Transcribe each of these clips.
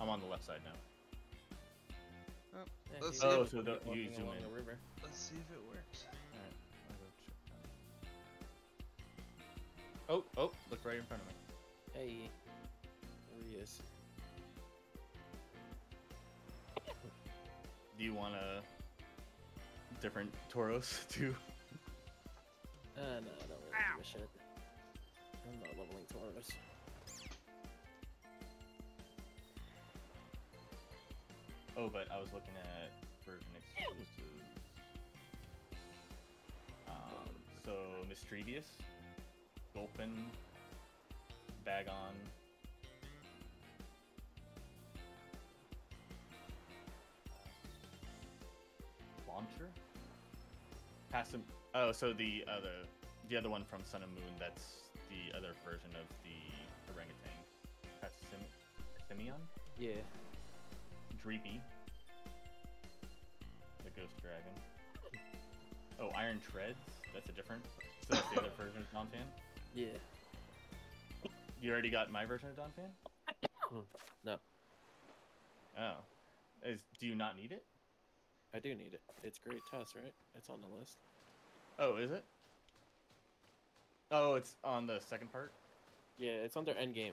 I'm on the left side now. Yeah, Let's see Oh, so the, walking you zoom in. the river. Let's see if it works. Alright, I'll go check that. Oh, oh, look right in front of me. Hey, there he is. Do you want a different Tauros too? Uh, no, I don't really give a shit. I'm not leveling Tauros. Oh, but I was looking at version exclusives. Um, so Misdreavus, Gulpin, Bagon. Clauncher? Passum. Oh, so the other, the other one from Sun and Moon. That's the other version of the orangutan. Passim, Simeon. Yeah. Dreepy. The Ghost Dragon. Oh, Iron Treads. That's a different. So that's the other version of Donphan. Yeah. You already got my version of Donphan? Hmm. No, Oh. Is do you not need it? I do need it. It's Great Tusk, right? It's on the list. Oh, is it? Oh, it's on the second part. Yeah, it's under endgame.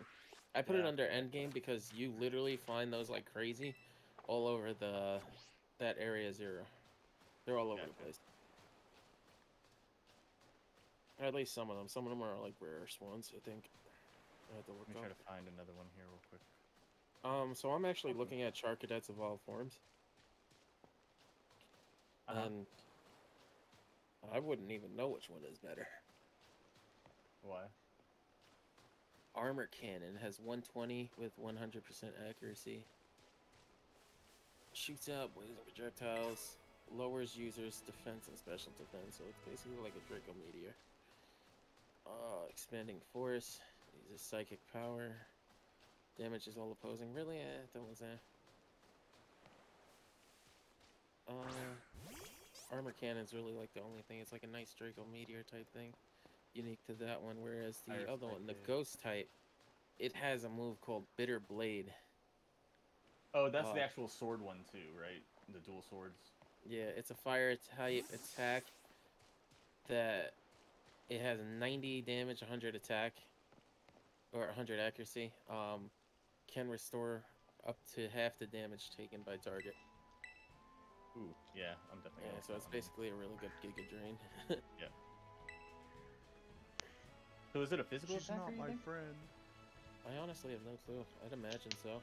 I put it Yeah. under endgame because you literally find those like crazy all over the that area zero. They're all over the place. Or at least some of them. Some of them are like rare ones, I think. I have to Let me look try up. to find another one here real quick. Um, so I'm actually looking at Charcadets of all forms, Uh-huh. and I wouldn't even know which one is better. Why? Armor cannon has 120 with 100% accuracy. Shoots out blazing projectiles. Lowers users' defense and special defense, so it's basically like a Draco Meteor. Uh, expanding force. Uses psychic power. Damages all opposing. Really? Eh, that was eh. Uh, armor cannon's really like the only thing. It's like a nice Draco Meteor type thing. Unique to that one, whereas I the other one, the it. Ghost type, it has a move called Bitter Blade. Oh, that's the Uh, actual sword one too, right? The dual swords. Yeah, it's a fire type attack that it has 90 damage, 100 attack, or 100 accuracy. Um, can restore up to half the damage taken by target. Ooh, yeah, I'm definitely. Yeah, gonna so it's that basically a really good Giga Drain. Yeah. So is it a physical She's attack? not my friend. I honestly have no clue. I'd imagine so.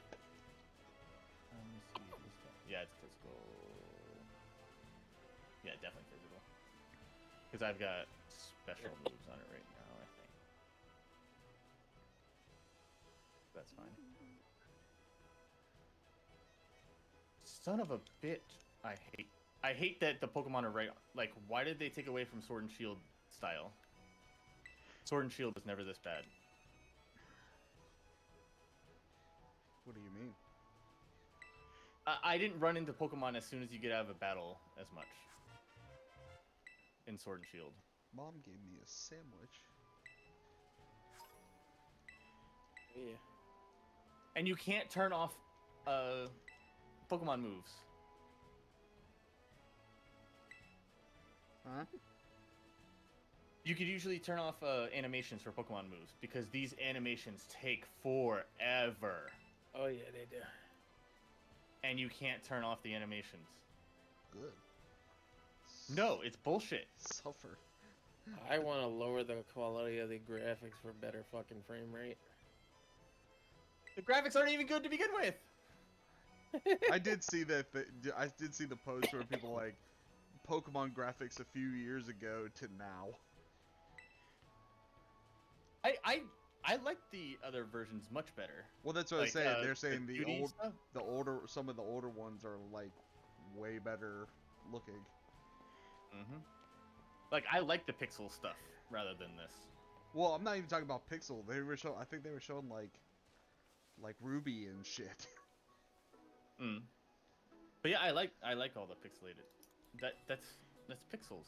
Yeah, it's physical. Yeah, definitely physical. Because I've got special moves on it right now, I think. That's fine. Son of a bitch. I hate. I hate that the Pokemon are right. Like, why did they take away from Sword and Shield style? Sword and Shield was never this bad. What do you mean? I, I didn't run into Pokemon as soon as you get out of a battle as much. In Sword and Shield. Mom gave me a sandwich. Yeah. And you can't turn off uh, Pokemon moves. Huh? You could usually turn off uh, animations for Pokemon moves because these animations take forever. Oh yeah, they do. And you can't turn off the animations. Good. No, it's bullshit. Suffer. I want to lower the quality of the graphics for better fucking frame rate. The graphics aren't even good to begin with. I did see that. Th- I did see the post where people like Pokemon graphics a few years ago to now. I I I like the other versions much better. Well, that's what I Like, was saying. uh, They're saying the 2D old, stuff? the older, some of the older ones are like way better looking. Mm-hmm. Like I like the pixel stuff rather than this. Well, I'm not even talking about Pixel. They were showing. I think they were showing like, like Ruby and shit. Mm. But yeah, I like I like all the pixelated. That that's that's pixels.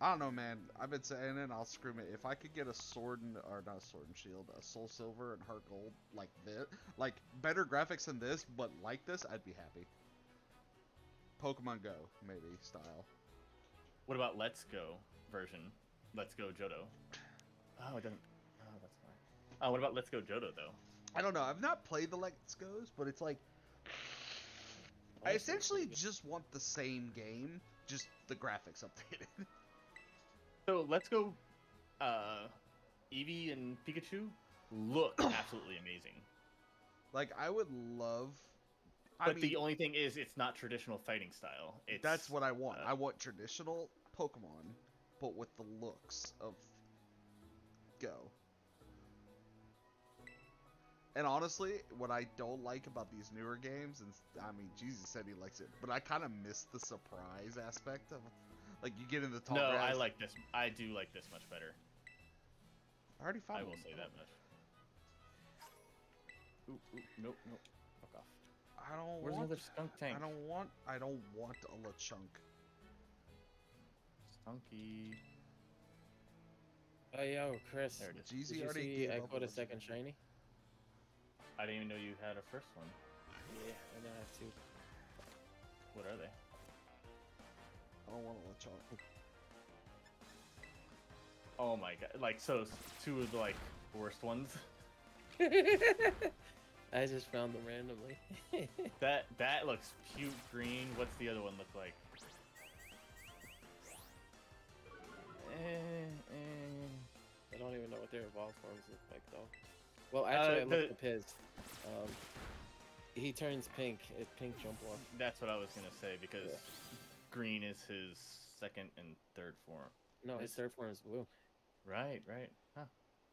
I don't know, man. I've been saying it. I'll scream it. If I could get a sword and or not a sword and shield, a soul silver and heart gold like this, like better graphics than this, but like this, I'd be happy. Pokemon Go, maybe style. What about Let's Go version? Let's Go Johto. Oh, it doesn't. Oh, that's fine. Oh, what about Let's Go Johto though? I don't know. I've not played the Let's Goes, but it's like I essentially just want the same game, just the graphics updated. So Let's Go, uh, Eevee and Pikachu look absolutely amazing. like I would love. I But mean, the only thing is, it's not traditional fighting style. It's that's what I want. uh, I want traditional Pokemon, but with the looks of Go. And honestly, what I don't like about these newer games, and I mean, Jesus said he likes it, but I kind of miss the surprise aspect of, like, you get in the tall No, grass. I like this. I do like this much better. I already found I will say that much. Ooh, ooh, nope, nope. Fuck off. I don't Where's want. another Skuntank? I don't want. I don't want a Lechonk. Skunky. Oh, yo, Chris. There it is. Jeezy Did you already see I caught a second shiny? I didn't even know you had a first one. Yeah, I now have two. What are they? I don't want a Lechonk. Oh my god! Like so, two of the like worst ones. I just found them randomly. That that looks cute green. What's the other one look like? Eh, eh. I don't even know what their evolved forms look like though. Well, actually, I Uh, the- looked up his. Um, he turns pink. It's pink jump off. That's what I was gonna say because Yeah. Green is his second and third form. No, his third form is blue, Right, right. Huh.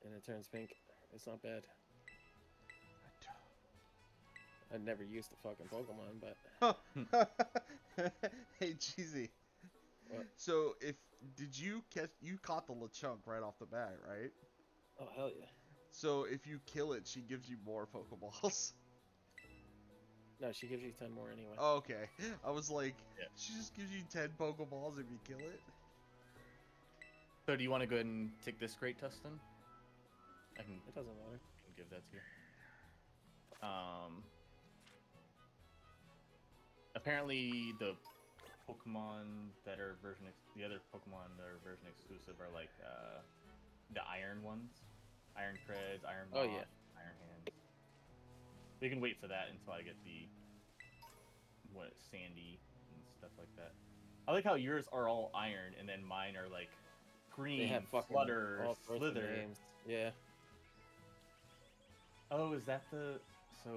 and it turns pink. It's not bad. I never used the fucking Pokemon, but hey, Cheesy. What? So, if did you catch? You caught the Lechonk right off the bat, right? oh hell yeah! So, if you kill it, she gives you more Pokeballs. No, she gives you ten more anyway. Oh, okay. I was like, Yeah. she just gives you ten Pokeballs if you kill it. So do you want to go ahead and take this great Tustin? I can, It doesn't matter. I can give that to you. Um. Apparently, the Pokemon that are version ex- the other Pokemon that are version exclusive are like uh, the Iron ones, Iron Treads, Iron Oh, yeah. Iron Hands. We can wait for that until I get the what Sandy and stuff like that. I like how yours are all iron and then mine are like green, They flutter, all sorts of slither. Yeah. Oh, is that the so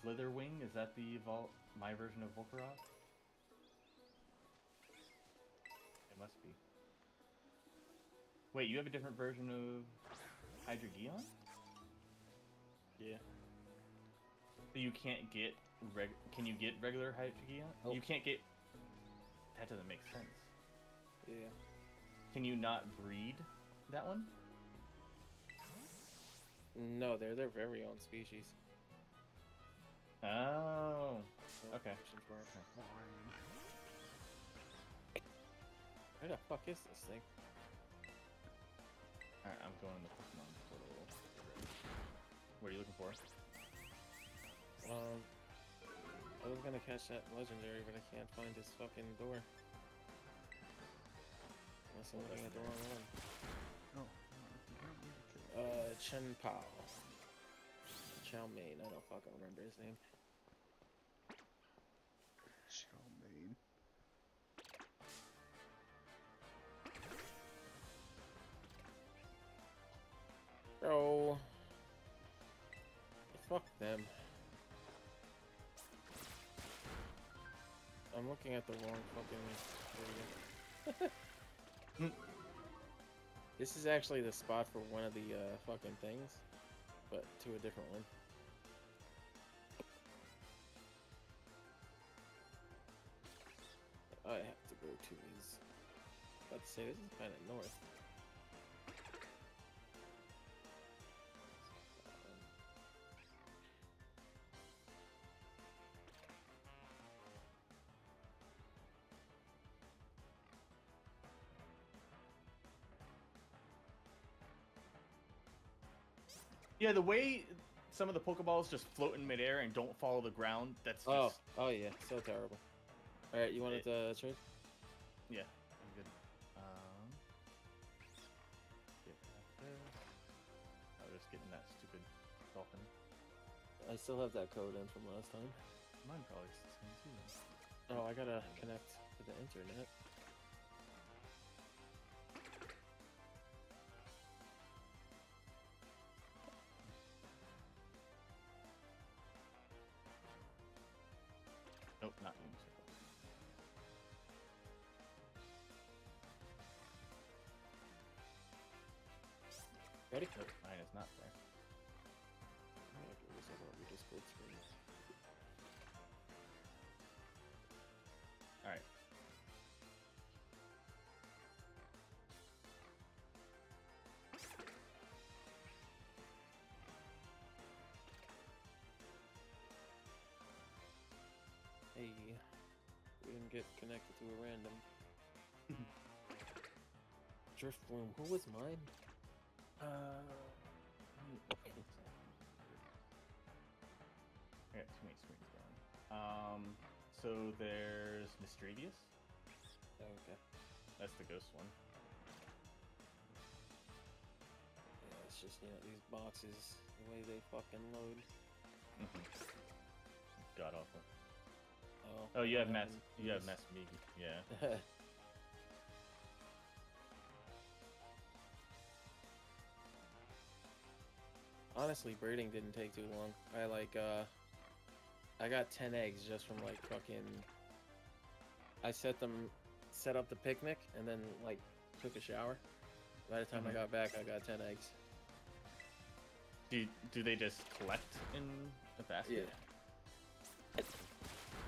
Slither Wing? Is that the evol- my version of Volcarona? It must be. Wait, you have a different version of Hydreigon? Yeah. You can't get reg- Can you get regular Hydreigon? Nope. You can't get. That doesn't make sense. Yeah. Can you not breed that one? No, they're their very own species. Oh. Okay. option for it. Where the fuck is this thing? Alright, I'm going to Pokemon portal. What are you looking for? Um, I was gonna catch that legendary, but I can't find this fucking door. Unless I'm looking at the wrong one. No. you don't need to kill it. Uh, Chien-Pao. Chow Mein, I don't fucking remember his name. Chow mein. Bro. Fuck them. I'm looking at the wrong fucking video. This is actually the spot for one of the uh, fucking things, but to a different one. I have to go to his. Let's say this is kind of north. Yeah, the way some of the Pokeballs just float in midair and don't follow the ground, that's just, Oh, oh yeah, so terrible. All right, you wanted to trade? yeah, I'm good. Um, get there. I was just getting that stupid dolphin. I still have that code in from last time. Mine probably is the same too. Oh, I gotta connect to the internet. Ready? Nope, oh, mine is not there. I have to reset all your Discord screens. Alright. Hey, we didn't get connected to a random. Driftbloom, who was mine? Uh, I got too many screens going. Um, so there's Misdreavus. Oh, okay. That's the ghost one. Yeah, it's just, you know, these boxes, the way they fucking load. God awful. Oh, Oh, you have um, Mass. You have. Mass Me. Yeah. Honestly, breeding didn't take too long. I like, uh, I got 10 eggs just from like fucking. I set them, set up the picnic, and then like took a shower. By the time Mhm. I got back, I got 10 eggs. Do do they just collect in a basket?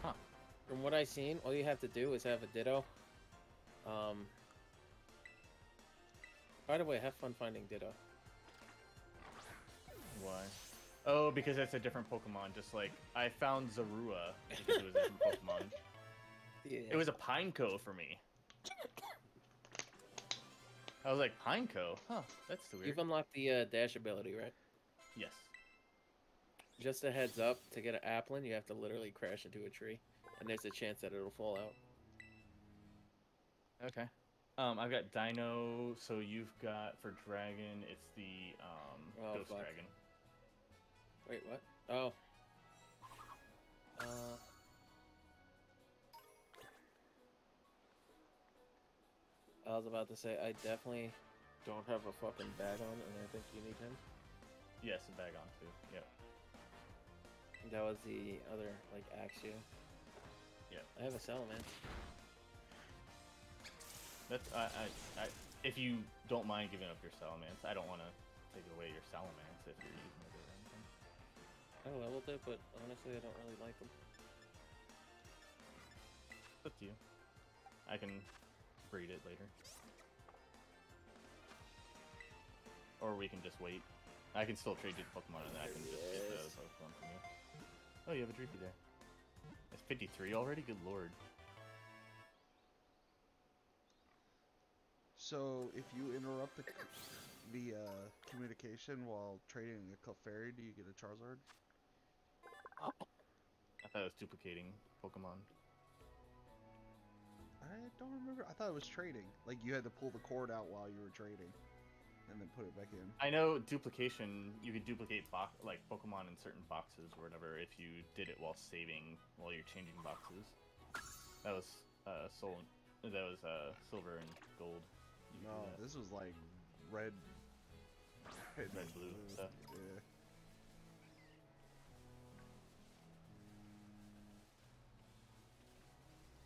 Huh. From what I've seen, all you have to do is have a Ditto. Um. By the way, have fun finding Ditto. Why? Oh, because it's a different Pokemon. Just like I found Zorua because it was a different Pokemon. Yeah. It was a Pineco for me. I was like Pineco, huh? That's the weird. You've unlocked the uh, dash ability, right? Yes. Just a heads up, to get an Applin, you have to literally crash into a tree, and there's a chance that it'll fall out. Okay. Um, I've got Deino. So you've got for Dragon, it's the um Oh, Ghost fuck. Dragon. Wait, what? Oh. Uh. I was about to say, I definitely don't have a fucking Bagon, and I think you need him. Yes, a Bagon too. Yep. That was the other, like, Axio. Yep. I have a Salamence. That's I, I, I if you don't mind giving up your Salamence, I don't want to take away your Salamence if you're using it. I it, but honestly, I don't really like them. It's up to you. I can breed it later. Or we can just wait. I can still trade you the Pokemon and then I can just get the Pokemon from you. Oh, you have a Dreepy there. It's 53 already? Good lord. So if you interrupt the the uh, communication while trading a Clefairy, do you get a Charizard? Thought it was duplicating Pokemon. I don't remember. I thought it was trading. Like you had to pull the cord out while you were trading, and then put it back in. I know duplication, you could duplicate like Pokemon in certain boxes or whatever if you did it while saving while you're changing boxes. That was uh, soul. That was uh, silver and gold. No, this was like red, red, Red, blue stuff. Yeah.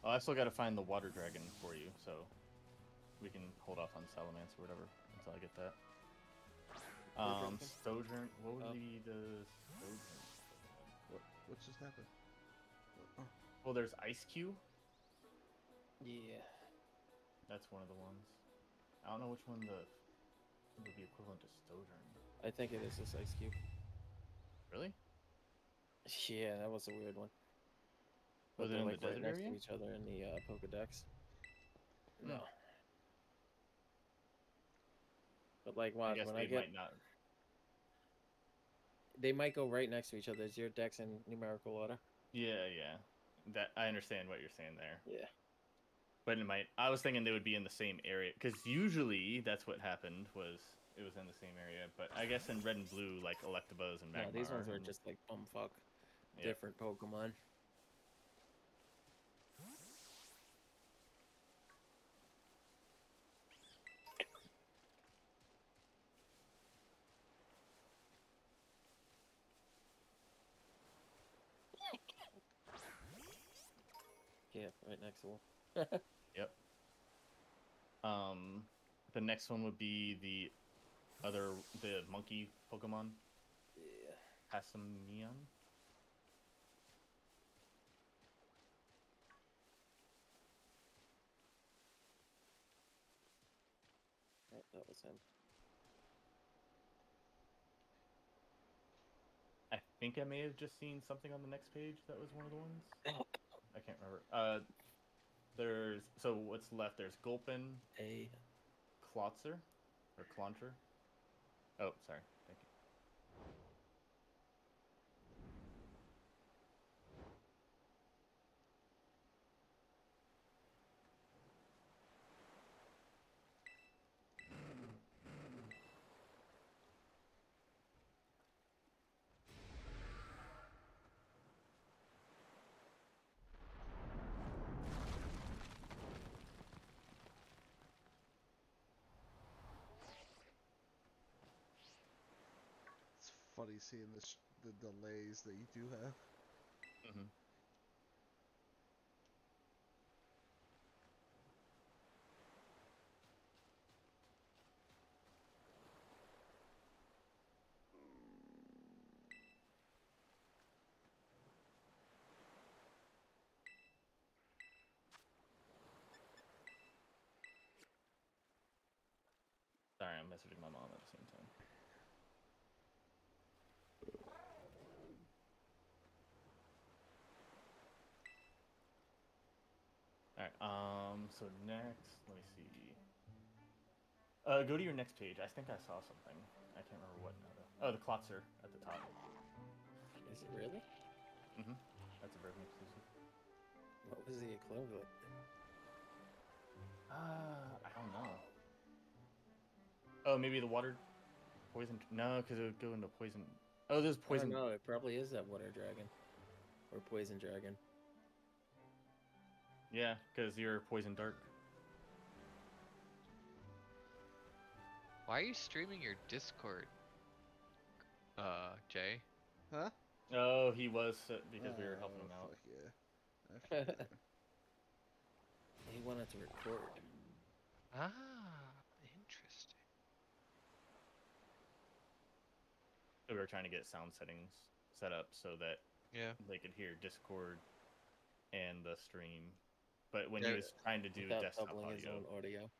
Oh, I still got to find the water dragon for you, so we can hold off on Salamence or whatever until I get that. Um? Sojourn. What would Oh. be the Sojourn? What? What just happened? Oh, Well, there's Eiscue. Yeah. That's one of the ones. I don't know which one the would be equivalent to Sojourn. I think it is this Eiscue. Really? Yeah, that was a weird one. Was it in the like right desert next area? to each other in the uh, Pokedex. Hmm. No. But like, watch I guess when they I get might not. they might go right next to each other. Your dex in numerical order. Yeah, yeah. That I understand what you're saying there. Yeah. But it might. I was thinking they would be in the same area because usually that's what happened. Was it was in the same area? But I guess in red and blue, like Electabuzz and Magmar. these ones are and- just like bumfuck. yeah. Different Pokemon. Yeah, right next to him. Um, the next one would be the other the monkey Pokemon, Yeah. Passimian. That, that was him. I think I may have just seen something on the next page that was one of the ones. I can't remember. Uh, there's so what's left? There's Gulpin, A. Klotzer, or Clauncher. Oh, sorry. Thank you. It's funny seeing this the delays that you do have. hmm Sorry, I'm messaging my mom at the same time. Alright, um, so next, let me see. Uh, go to your next page. I think I saw something. I can't remember what now. Oh, the Klotzer at the top. Is it really? Mm-hmm. That's a Broken exclusive. What was the equivalent? Uh, I don't know. Oh, maybe the water poison. No, because it would go into poison. Oh, there's poison. No, it probably is that water dragon. Or poison dragon. Yeah, because you're poison dark. Why are you streaming your Discord? Uh, Jay. Huh? Oh, he was uh, because we were helping him Oh, out. fuck yeah. Actually, He wanted to record. Ah, interesting. So we were trying to get sound settings set up so that Yeah. they could hear Discord and the stream. But when Yeah. he was trying to do without desktop doubling his audio, own audio.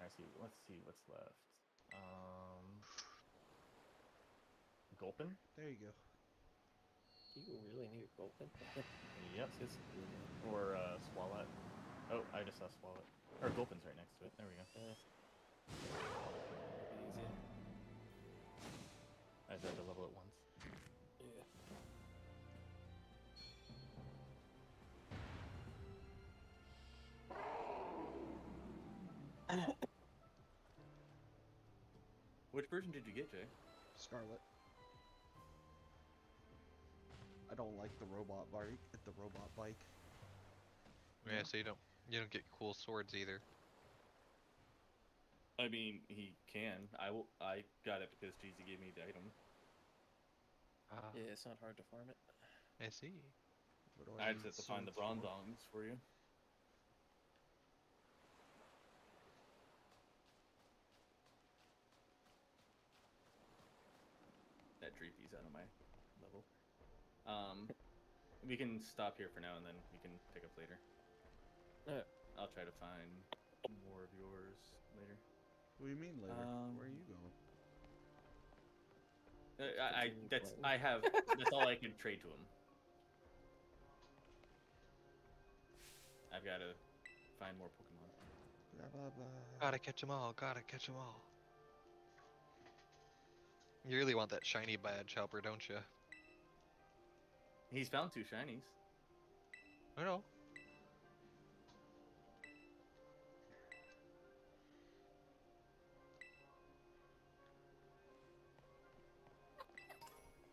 I see. Let's see what's left. Um, Gulpin. there you go. You really need a golden. Yep. It's Or uh, Swalot. Oh, I just saw Swalot. Or Gulpin's right next to it. There we go. uh, easy. I just had to level it once. Version did you get, Jay? Scarlet. I don't like the robot bike. The robot bike. Yeah, so you don't you don't get cool swords either. I mean, he can. I will. I got it because Jeezy gave me the item. Ah, Yeah, it's not hard to farm it. I see. What do I need just have to find the swords for? Brondongs for you. That Dreepy's out of my level. Um, we can stop here for now, and then we can pick up later. Alright. I'll try to find more of yours later. What do you mean later? Um, Where are you going? Uh, I, I that's playing. I have that's all I can trade to him. I've got to find more Pokemon. Blah, blah, blah. Gotta catch 'em all. Gotta catch 'em all. You really want that shiny badge, Helper, don't you? He's found two shinies. I know.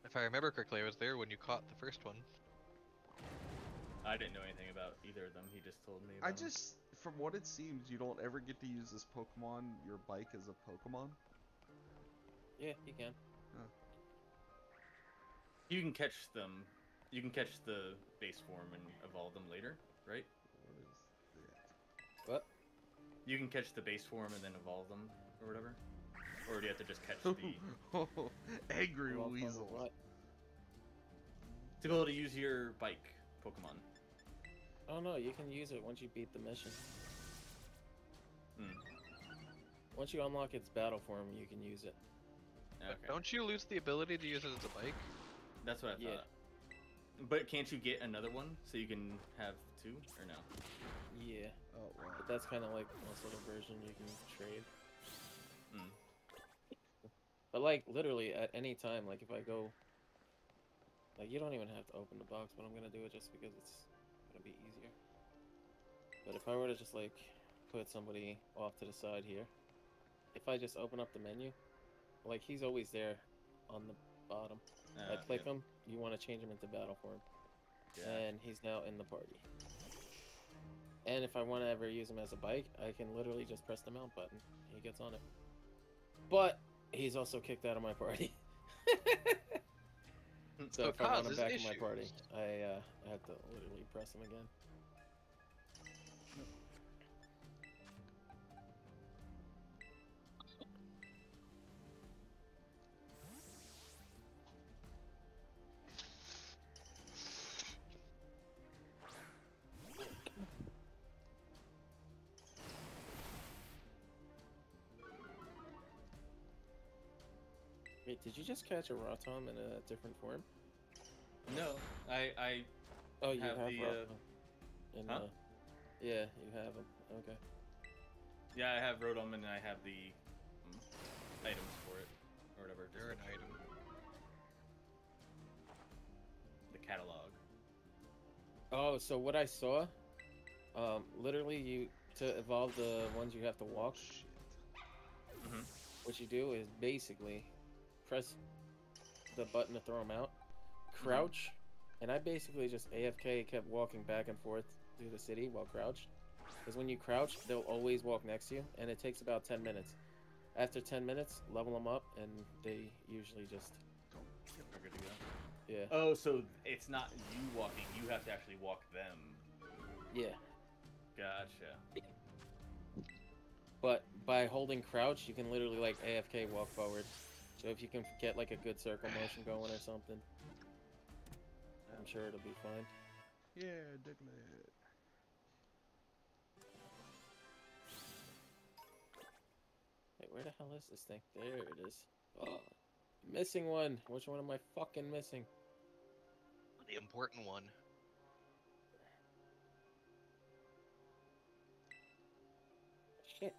If I remember correctly, I was there when you caught the first one. I didn't know anything about either of them. He just told me. I just, from what it seems, you don't ever get to use this Pokemon, your bike, as a Pokemon. Yeah, you can. You can catch them. You can catch the base form and evolve them later, right? What is that? What? You can catch the base form and then evolve them, or whatever. Or do you have to just catch the Angry Well, from Weasel. What? to be able to use your bike Pokemon? Oh no, you can use it once you beat the mission. Hmm. Once you unlock its battle form, you can use it. Okay, Don't you lose the ability to use it as a bike? that's what I Yeah. Thought. But can't you get another one so you can have two or no? Yeah, Oh, wow. but that's kind of like also the version you can trade. Hmm. But like literally at any time, like if I go, like you don't even have to open the box, but I'm gonna do it just because it's gonna be easier. But if I were to just like put somebody off to the side here, if I just open up the menu, like he's always there on the bottom. I Uh, click yeah. him, you want to change him into battle form, Yeah. and he's now in the party. And if I want to ever use him as a bike, I can literally just press the mount button. He gets on it. But he's also kicked out of my party. so So if I want him back in my party. I uh, I have to literally press him again. Wait, did you just catch a Rotom in a different form? No, I I Oh, you Have have, the, uh, Rotom. In, huh? uh, yeah, you have them. Okay. yeah I have Rotom and I have the um, items for it or whatever. just You're an item. The catalog. Oh, so what I saw, um, literally you to evolve the ones you have to walk. Shit. Mhm. What you do is basically press the button to throw them out, crouch, and I basically just AFK kept walking back and forth through the city while crouched. Because when you crouch, they'll always walk next to you, and it takes about 10 minutes. After 10 minutes, level them up, and they usually just We're good to go. yeah Oh, so it's not you walking. You have to actually walk them. yeah. Gotcha. But by holding crouch, you can literally like AFK walk forward. So if you can get like a good circle motion going or something, I'm sure it'll be fine. Yeah, Diglett. Wait, where the hell is this thing? There it is. Oh, missing one. Which one am I fucking missing? The important one. Shit.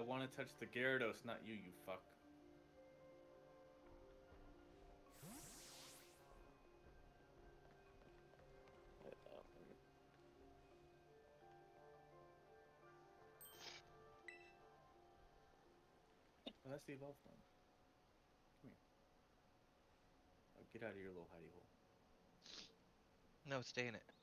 I want to touch the Gyarados, not you, you fuck. Oh, that's the evolved one. Come here. Oh, get out of your little hidey hole. No, stay in it.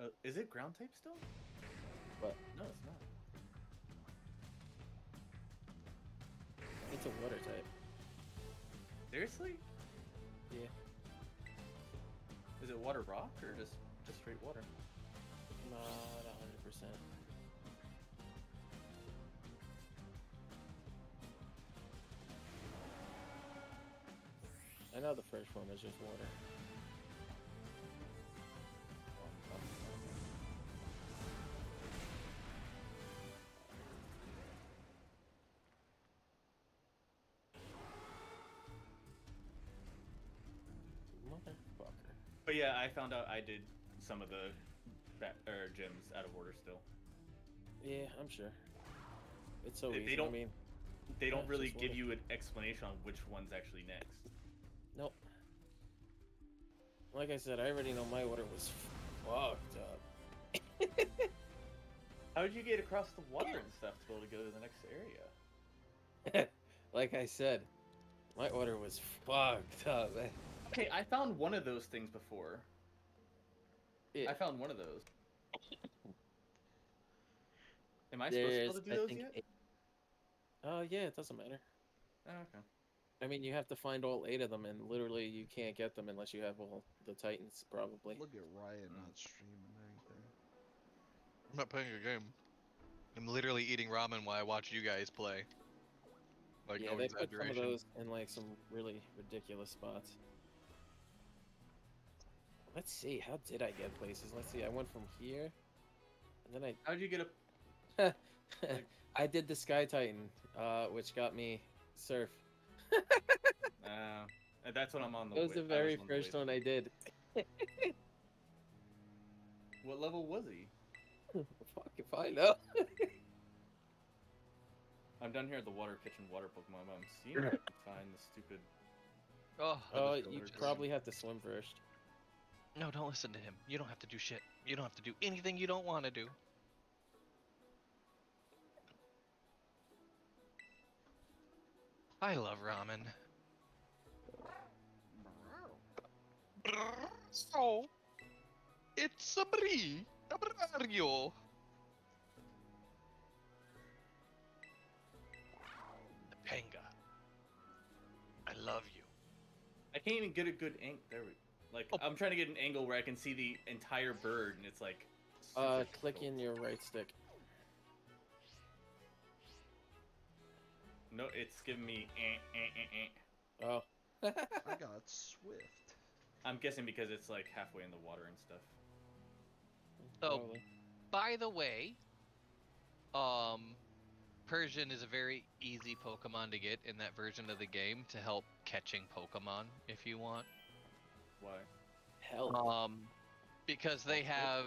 Uh, is it ground type still? What? No, it's not. It's a water type. Seriously? Yeah. Is it water rock or just just straight water? Not a hundred percent. I know the first one is just water. But yeah, I found out I did some of the bat, or gems out of order still. Yeah, I'm sure. It's so They- easy. they don't- I mean, They don't really give you an explanation on which one's actually next. nope. Like I said, I already know my order was fucked up. How did you get across the water and stuff to be able to go to the next area? like I said, my order was fucked up. Okay, I found one of those things before. Yeah. I found one of those. Am I supposed to be able to do I those think yet? eight- Oh yeah, it doesn't matter. Oh, okay. I mean, you have to find all eight of them, and literally you can't get them unless you have all the Titans, probably. Look at Ryan Mm. not streaming anything. I'm not playing a game. I'm literally eating ramen while I watch you guys play. Like yeah, no they put some of exaggeration. those in like some really ridiculous spots. Let's see, how did I get places? Let's see, I went from here, and then I... How did you get up? I Like- I did the Sky Titan, uh, which got me surf. Uh, that's what I'm on the. That was the I very on first way one I did. What level was he? Fuck if I know. I'm down here at the water kitchen water Pokemon, but I'm seeing if I can find the stupid. Oh, Oh, you probably have to swim first. No! Don't listen to him. You don't have to do shit. You don't have to do anything you don't want to do. I love ramen. So, it's a brie. A Mario. Panga. I love you. I can't even get a good angle. There we. Like Oh. I'm trying to get an angle where I can see the entire bird, and it's like. Uh, click in your right stick. No, it's giving me. Eh, eh, eh, eh. Oh. I got Swift. I'm guessing because it's like halfway in the water and stuff. So- By the way, um, Persian is a very easy Pokemon to get in that version of the game to help catching Pokemon if you want. Why? Hell. Um, because they have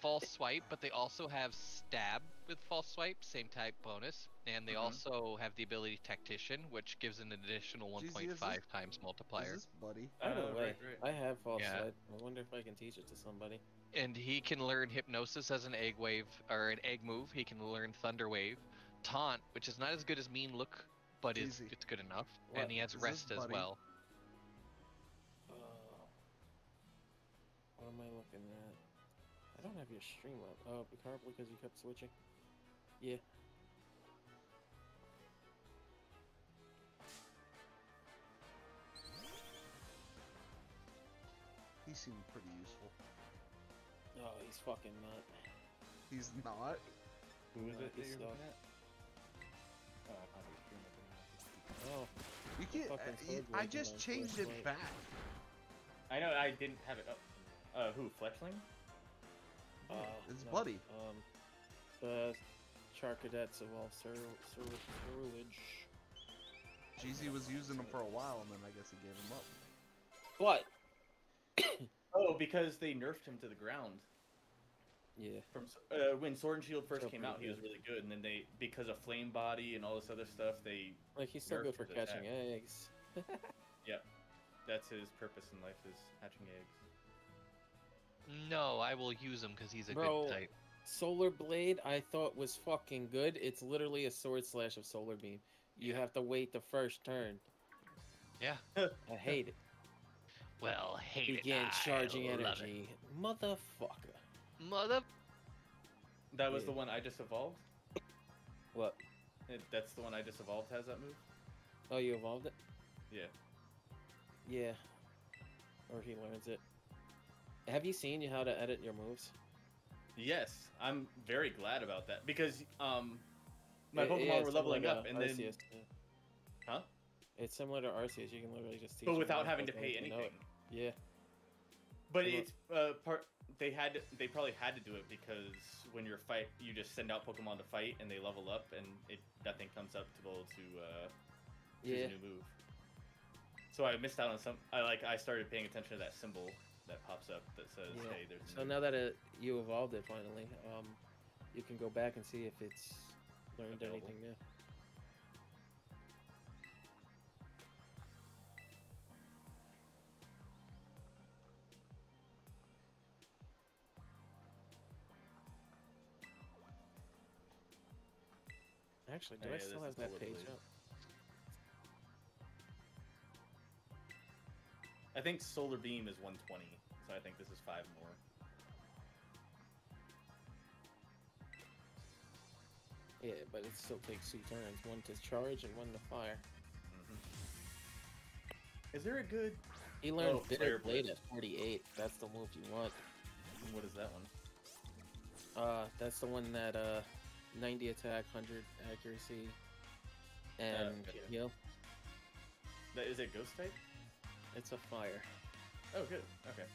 false swipe, but they also have stab with false swipe, same type bonus, and they Mhm. also have the ability Technician, which gives an additional 1.5 this- times Is multiplier. this buddy? By the Oh, way, right, right. I have false Yeah. sight. I wonder if I can teach it to somebody. And he can learn hypnosis as an egg wave or an egg move. He can learn thunder wave, taunt, which is not as good as mean look, but is it's good enough. What? And he has Is rest as well. Have your stream up. Oh, probably because you kept switching. Yeah. He seemed pretty useful. Oh, he's fucking nut. He's not. Who is it that you're looking at? Oh, I found your stream opening. Oh, You can't. fucking uh, y- I just changed it back. I know I didn't have it up. Uh, who? Fletchling? Uh, it's no, Buddy. Um, the Charcadets of all Cer- Cer- Ceruledge. Jeezy was using them for a while, and then I guess he gave them up. What? Oh, because they nerfed him to the ground. Yeah. From uh, when Sword and Shield first Still came pretty out, he was really good, and then they, because of Flame Body and all this other stuff, they Like he's still good for catching attack. eggs. that's his purpose in life is hatching eggs. No, I will use him because he's a Bro. good type. Solar Blade I thought was fucking good. It's literally a sword slash of Solar Beam. You have to wait the first turn. Yeah. I hate it. Well, hate it. Began I charging love it. energy. Motherfucker. Mother. That was the one I just evolved. What? It, that's the one I just evolved. Has that move? Oh, you evolved it? Yeah. Yeah. Or he learns it. Have you seen how to edit your moves? Yes, I'm very glad about that because um, my It- Pokemon yeah, were leveling up, and then yeah. Huh? It's similar to Arceus. You can literally just teach. but without having to pay anything. Yeah. But Well- it's uh, part. They had. To, they probably had to do it because when you're fight, you just send out Pokemon to fight, and they level up, and it nothing comes up to be able to uh, choose Yeah. a new move. So I missed out on some. I like. I started paying attention to that symbol that pops up that says, Yeah. "Hey, there's." So now that it, you evolved it finally, um, you can go back and see if it's learned Available. anything new. Actually, do Oh, I still have that page up? I think Solar Beam is 120, so I think this is five more. Yeah, but it still takes two turns, one to charge and one to fire. Is there a good? He learned Oh, Bitter Blade at 48. That's the move you want. What is that one? Uh, that's the one that uh, 90 attack, 100 accuracy, and okay. heal. That is it. Ghost type? It's a fire. Oh, good. Okay.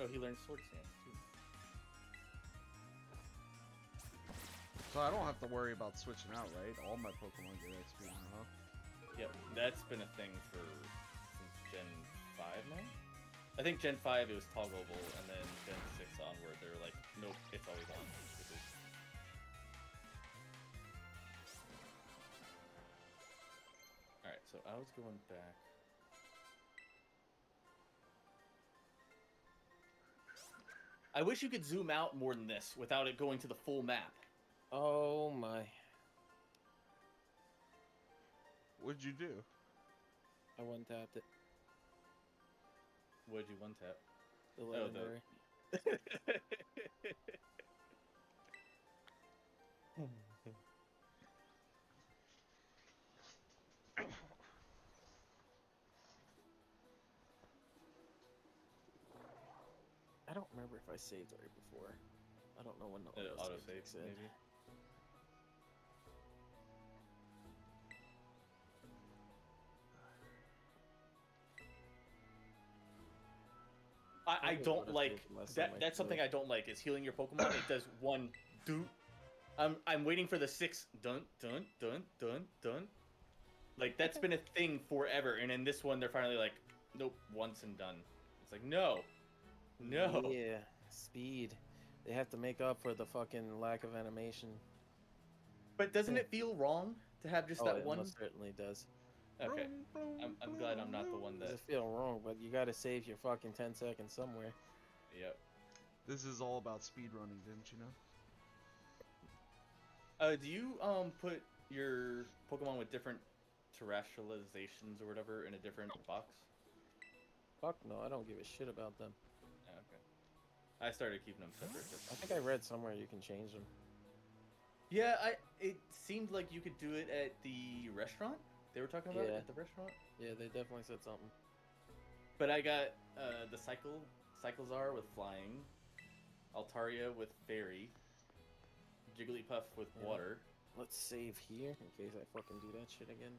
Oh, he learned Swords Dance too. So I don't have to worry about switching out, right? All my Pokemon get XP now, huh? Yep, that's been a thing for since Gen 5 now. I think Gen 5 it was toggleable, and then Gen 6 onward they're like, nope, it's always on. I was going back. I wish you could zoom out more than this without it going to the full map. Oh my. What'd you do? I one tapped it. What'd you one tap? The oh, the- legendary. I don't remember if I saved right before. I don't know when the Uh, auto autosave, kicks maybe. I, I don't like that. That's something. I don't like. Is healing your Pokemon. it does one do. I'm I'm waiting for the six dun dun dun dun dun. Like that's been a thing forever, and in this one they're finally like, nope, once and done. It's like no, no. Yeah, speed. They have to make up for the fucking lack of animation. But doesn't it feel wrong to have just oh, that it one? most certainly does. Okay, I'm, I'm glad I'm not the one Does that. it feel wrong? But you gotta save your fucking 10 seconds somewhere. Yep. This is all about speed running, didn't you know? Uh, do you um put your Pokemon with different terastallizations or whatever in a different box? Fuck no, I don't give a shit about them. Yeah. I started keeping them separate. I think I read somewhere you can change them. Yeah, I. It seemed like you could do it at the restaurant. They were talking about it at the restaurant. Yeah, they definitely said something. But I got uh, the cycle Cyclizar with flying, Altaria with fairy, Jigglypuff with Yeah. water. Let's save here in case I fucking do that shit again.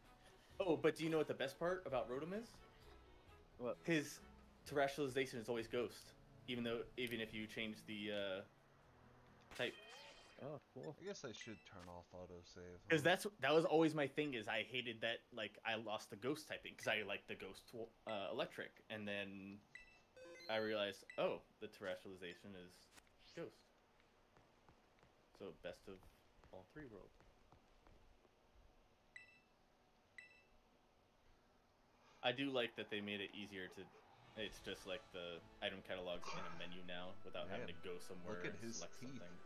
Oh, but do you know what the best part about Rotom is? What? His terastallization is always ghost, even though even if you change the uh, type. Oh, cool. I guess I should turn off autosave. Because that's that was always my thing is I hated that like I lost the ghost typing because I liked the ghost uh, electric and then I realized oh the terastallization is ghost. So best of all three worlds. I do like that they made it easier to It's just like the item catalog's in a menu now without having to go somewhere look at and his select teeth. something.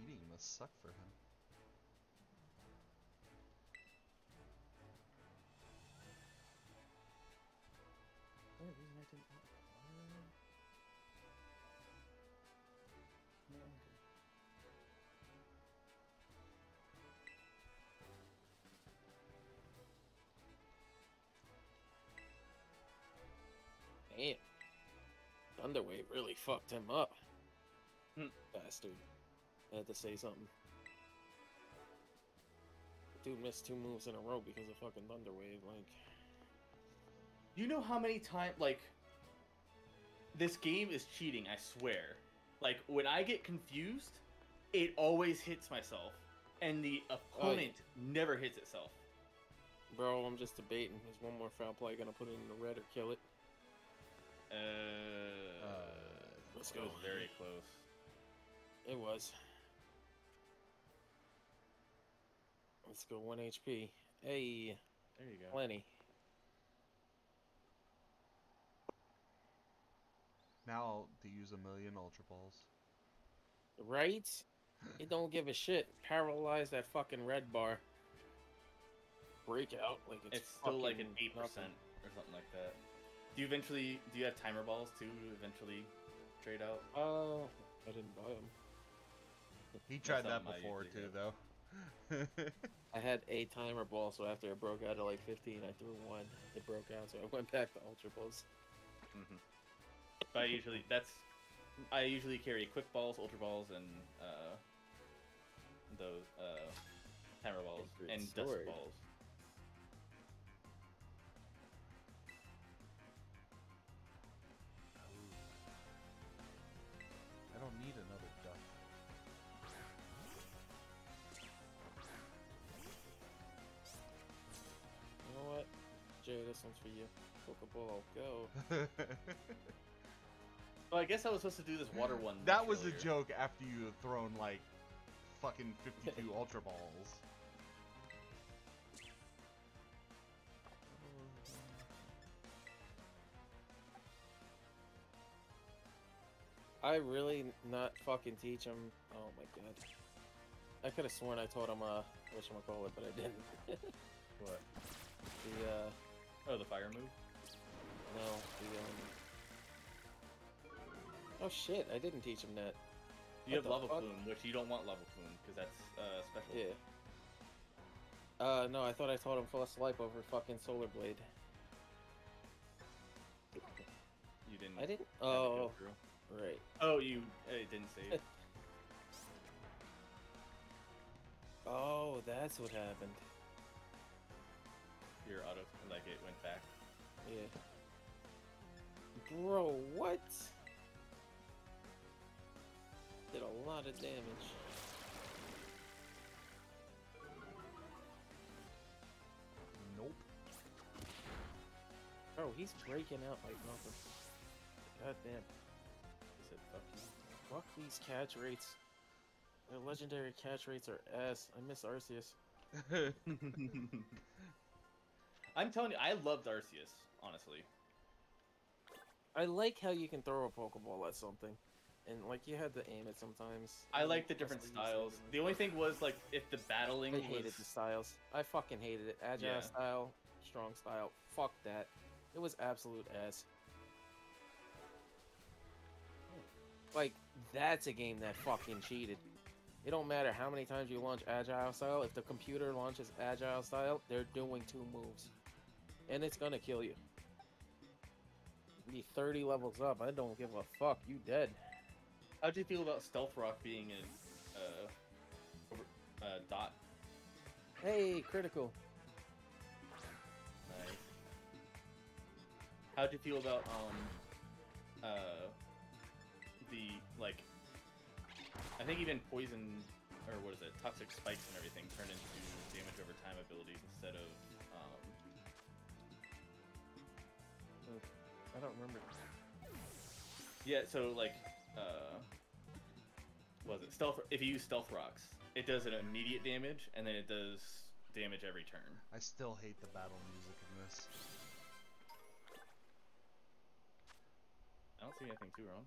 Eating must suck for him. Damn. Thunderwave really fucked him up. Hmm. Bastard. I had to say something. Dude missed two moves in a row because of fucking Thunderwave. Like, You know how many times like this game is cheating, I swear. Like when I get confused, it always hits myself. And the opponent never hits itself. bro, I'm just debating. Is one more foul play gonna put it in the red or kill it? Uh, Let's it go. was very close. It was. Let's go 1 HP. Hey, There you go. plenty. Now to use a million Ultra Balls. Right? It don't give a shit. Paralyze that fucking red bar. Break out like it's, It's still like an fucking eight percent nothing. or something like that. Do you eventually do you have timer balls too? to Eventually, trade out. Oh, I didn't buy them. He tried that before usually too, do. though. I had a timer ball, so after it broke out at like 15, I threw one. It broke out, so I went back to Ultra Balls. hmm But I usually that's I usually carry quick balls, ultra balls, and uh, those uh, timer balls Sacred and dusk balls. Don't need another duck. You know what? Jay, this one's for you. Pokeball, go. Well, I guess I was supposed to do this water one. that was a joke after you had thrown like fucking 52 Ultra Balls. I really not fucking teach him. Oh my god. I could have sworn I taught him, uh, whatchamacallit, but I didn't. What? the, uh, Oh, the fire move. no, the, um... Oh shit, I didn't teach him that. You What have fuck? plume, which you don't want lava plume because that's uh, special. Yeah. Uh, no, I thought I taught him Frost Life over fucking Solar Blade. You didn't. I didn't. Oh. Right. Oh, you uh, it didn't save. Oh, that's what happened. Your auto like it went back. Yeah. Bro, what? Did a lot of damage. Nope. Bro, he's breaking out like nothing. God damn. "Fuck these catch rates. Their legendary catch rates are ass. I miss Arceus. I'm telling you, I loved Arceus, honestly. I like how you can throw a Pokeball at something. And like you had to aim it sometimes. I like the different styles. The only thing was like if the battling I was hated the styles. I fucking hated it. Agile Yeah. style, strong style. Fuck that. It was absolute ass. Like, that's a game that fucking cheated. It don't matter how many times you launch agile style. If the computer launches agile style, they're doing two moves. And it's gonna kill you. Be 30 levels up. I don't give a fuck. You dead. How'd you feel about Stealth Rock being a uh, over, uh, dot? Hey, critical. Nice. How'd you feel about um uh the like I think even poison or what is it toxic spikes and everything turn into damage over time abilities instead of um I don't remember. Yeah, so like, uh, was it stealth? If you use stealth rocks, it does an immediate damage, and then it does damage every turn. I still hate the battle music in this. I don't see anything too wrong.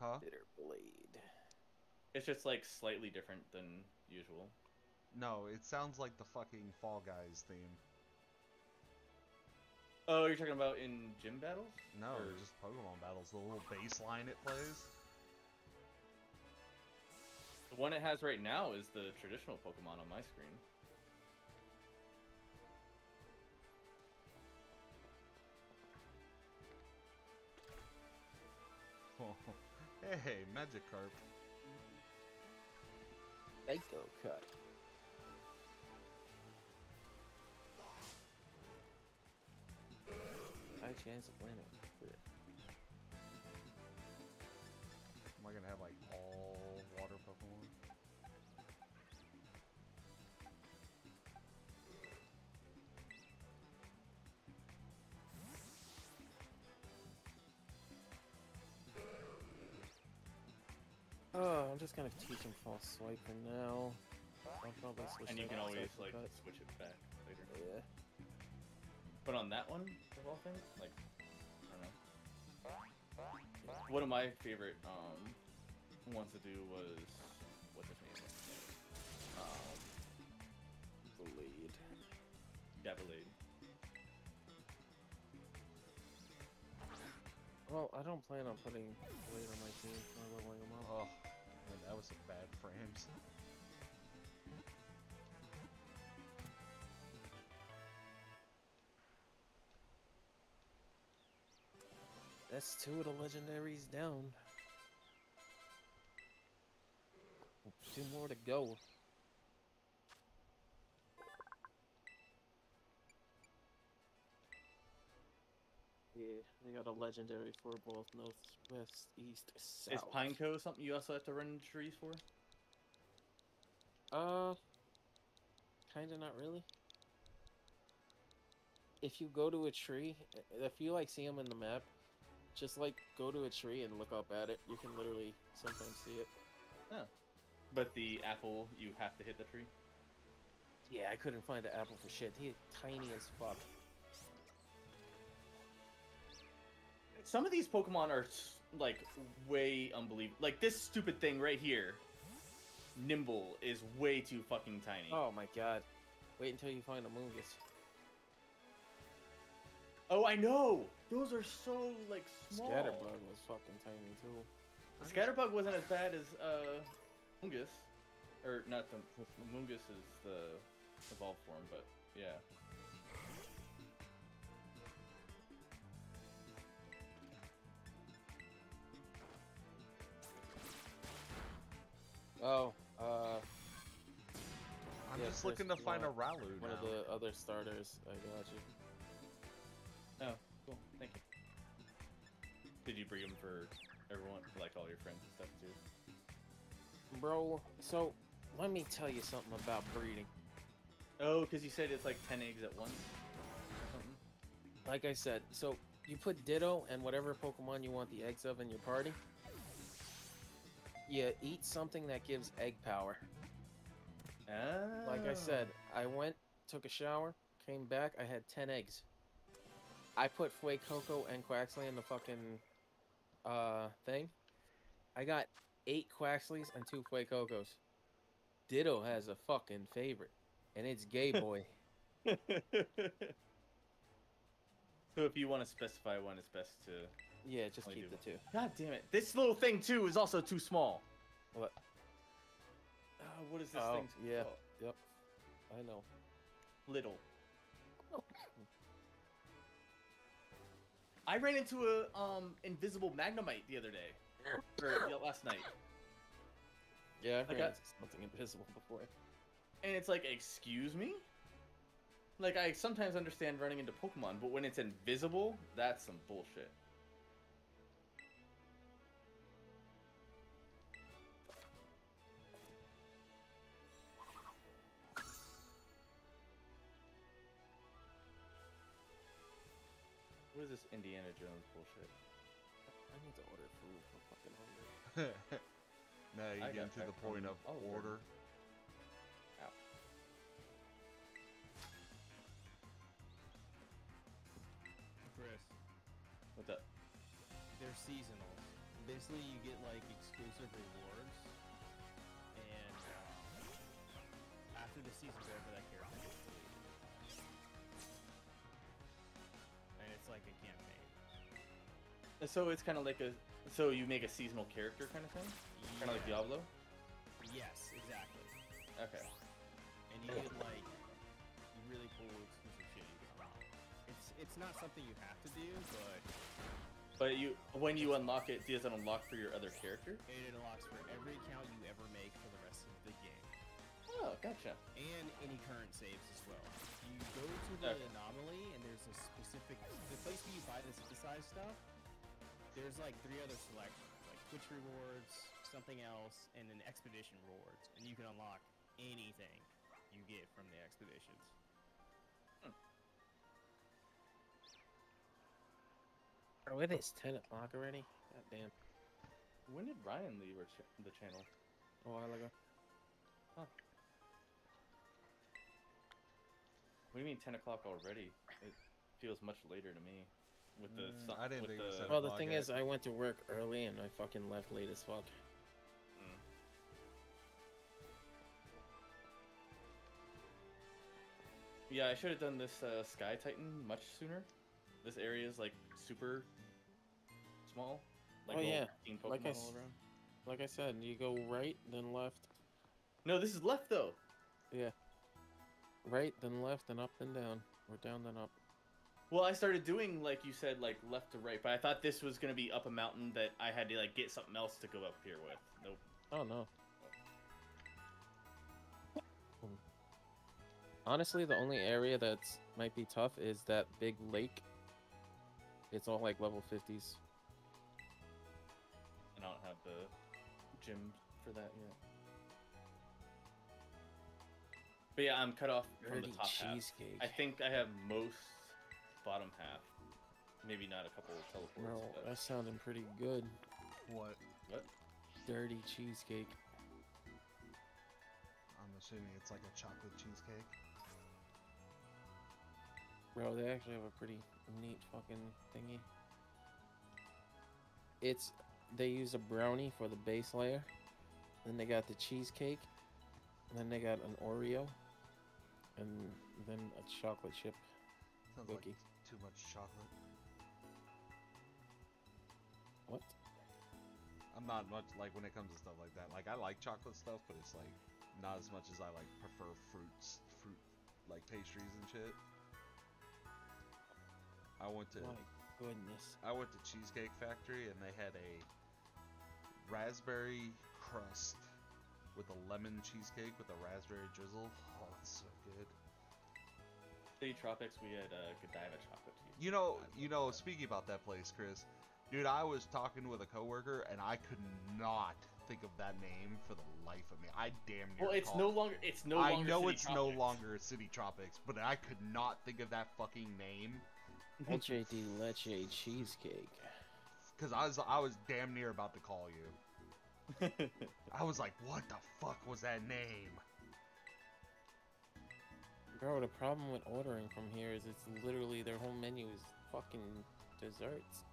Huh? Bitter blade. It's just like slightly different than usual. No, it sounds like the fucking Fall Guys theme. Oh, you're talking about in gym battles? No, Or- just Pokemon battles. The little bass line it plays. The one it has right now is the traditional Pokemon on my screen. hey, Magikarp. Psycho cut. High chance of winning. Am I gonna have like Oh, I'm just gonna teach him false swipe for now. I'll probably switch And you can always like Cut. switch it back later. Yeah. But on that one, of all things, like, I don't know. One of my favorite um ones to do was what's his name? Um, Blade. Gavallade. Well, I don't plan on putting Blade on my team or leveling him up. Oh, that was some bad frames. That's two of the legendaries down. Two more to go. Yeah, they got a legendary for both north, west, east, south. Is Pineco something you also have to run trees for? Uh, kinda not really. If you go to a tree, if you like see them in the map, just like go to a tree and look up at it. You can literally sometimes see it. But the apple, you have to hit the tree. Yeah, I couldn't find the apple for shit. He tiny as fuck. Some of these Pokemon are like way unbelievable. Like this stupid thing right here, Nymble, is way too fucking tiny. Oh my god. Wait until you find a Mungus. Oh, I know. Those are so like small. Scatterbug was fucking tiny too. Scatterbug wasn't as bad as uh, Mungus, or not the Mungus is the evolved form, but yeah. Oh, uh, I'm Yeah, just looking to first find a blood. Ralu one now. of the other starters. I got you. Oh, cool. Thank you. Did you breed them for everyone, like all your friends and stuff too? Bro, so let me tell you something about breeding. Oh, because you said it's like ten eggs at once. Like I said, so you put Ditto and whatever Pokemon you want the eggs of in your party. You eat something that gives egg power. Ah. Like I said, I went, took a shower, came back, I had 10 eggs. I put Fuecoco and Quaxly in the fucking uh thing. I got eight Quaxlys and two Fuecocos. Ditto has a fucking favorite, and it's Gay Boy. so if you want to specify one, it's best to. Yeah, just keep do the two. God damn it! This little thing too is also too small. What? Uh, what is this Oh, thing? yeah. called? Yep, I know. Little. I ran into a um invisible Magnemite the other day, or yeah, last night, Yeah, I've I got- something invisible before. and it's like, excuse me. Like I sometimes understand running into Pokemon, but when it's invisible, that's some bullshit. Is this Indiana Jones bullshit? I I need to order food. I'm fucking hungry. now you I get to the point of Oliver. order. Chris, What's up? they're seasonal. Basically, you get like exclusive rewards, and um, after the season's over, that character like a campaign. So it's kind of like a. So you make a seasonal character kind of thing, kind of like Diablo. Yes, exactly. Okay. And you get like really cool exclusive shit you can unlock. It's it's not something you have to do, but But you, when you unlock it, does it unlock for your other character? it unlocks for every account you ever make for the rest of the game. Oh, gotcha. and any current saves as well. You go to the Okay. anomaly, and there's a specific the place where you buy the synthesized stuff. There's like three other selections, like Twitch rewards, something else, and then expedition rewards, and you can unlock anything you get from the expeditions. Bro, it is 10 o'clock already? God damn. When did Ryan leave ch- the channel? A while ago. What do you mean 10 o'clock already? It feels much later to me. With the Mm, sun, I didn't with think it was 7 Well, the thing yet. is, I went to work early and I fucking left late as fuck. Mm. Yeah, I should have done this uh, Sky Titan much sooner. This area is like super small. Like Oh, yeah. green Like I all around. Like I said, you go right, then left. No, this is left though. Right, then left, then up, then down. Or down, then up. Well, I started doing like you said, like left to right, but I thought this was gonna be up a mountain that I had to like get something else to go up here with. Nope. Oh, no. Hmm. Honestly, the only area that's might be tough is that big lake. It's all like level 50s. And I don't have the gym for that yet. But yeah, I'm cut off from the Dirty top half. I think I have most bottom half. Maybe not a couple of teleports. Bro, but- that's sounding pretty good. What? What? Dirty cheesecake. I'm assuming it's like a chocolate cheesecake. Bro, they actually have a pretty neat fucking thingy. It's they use a brownie for the base layer. Then they got the cheesecake. And then they got an Oreo. And then a chocolate chip Sounds cookie. like too much chocolate. What? I'm not much like when it comes to stuff like that. Like I like chocolate stuff, but it's like not as much as I like prefer fruits, fruit like pastries and shit. I went to My goodness. I went to Cheesecake Factory and they had a raspberry crust with a lemon cheesecake with a raspberry drizzle. Oh, it's so good. City Tropics, we had uh, Godiva chocolate cheese. You know, you know. Speaking about that place, Chris, dude, I was talking with a coworker and I could not think of that name for the life of me. I damn near. Well, it's no longer. It's no longer I longer. know City it's no longer City Tropics, but I could not think of that fucking name Leche de leche cheesecake. because I was I was damn near about to call you. I was like, what the fuck was that name? Bro, the problem with ordering from here is it's literally their whole menu is fucking desserts.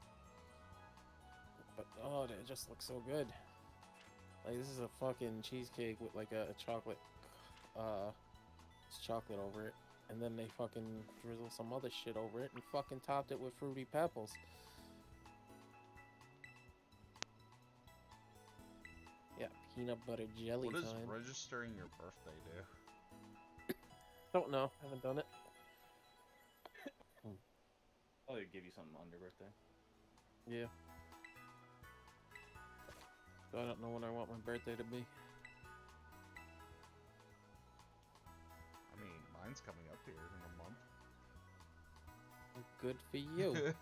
But oh, it just looks so good. Like this is a fucking cheesecake with like a, a chocolate, uh, chocolate over it, and then they fucking drizzle some other shit over it and fucking topped it with fruity pebbles. Peanut butter jelly What does time. registering your birthday do? Don't know, haven't done it. I'll give you something on your birthday. Yeah. So I don't know when I want my birthday to be. I mean, mine's coming up here in a month. Well, Good for you.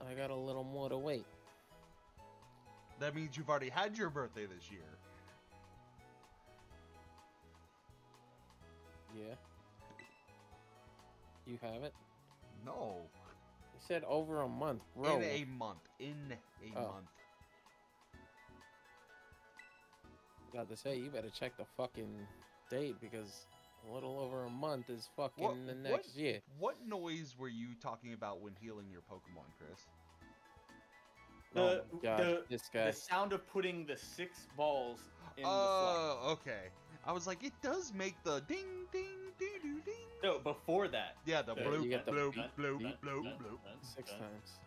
I got a little more to wait. That means you've already had your birthday this year. Yeah. You have it? No. You said over a month, bro. In a month. In a Oh. month. Got to say, you better check the fucking date because a little over a month is fucking What, the what, next year. what noise were you talking about when healing your Pokemon, Chris? Oh the, oh my god, the, this guy. the sound of putting the six balls in the slot. Oh, okay. I was like, it does make the ding, ding, ding, ding, ding. No, before that. Yeah, the The- bloop, you get the bloop, beep, bloop, beep, bloop, Dun, bloop. Six dun. times.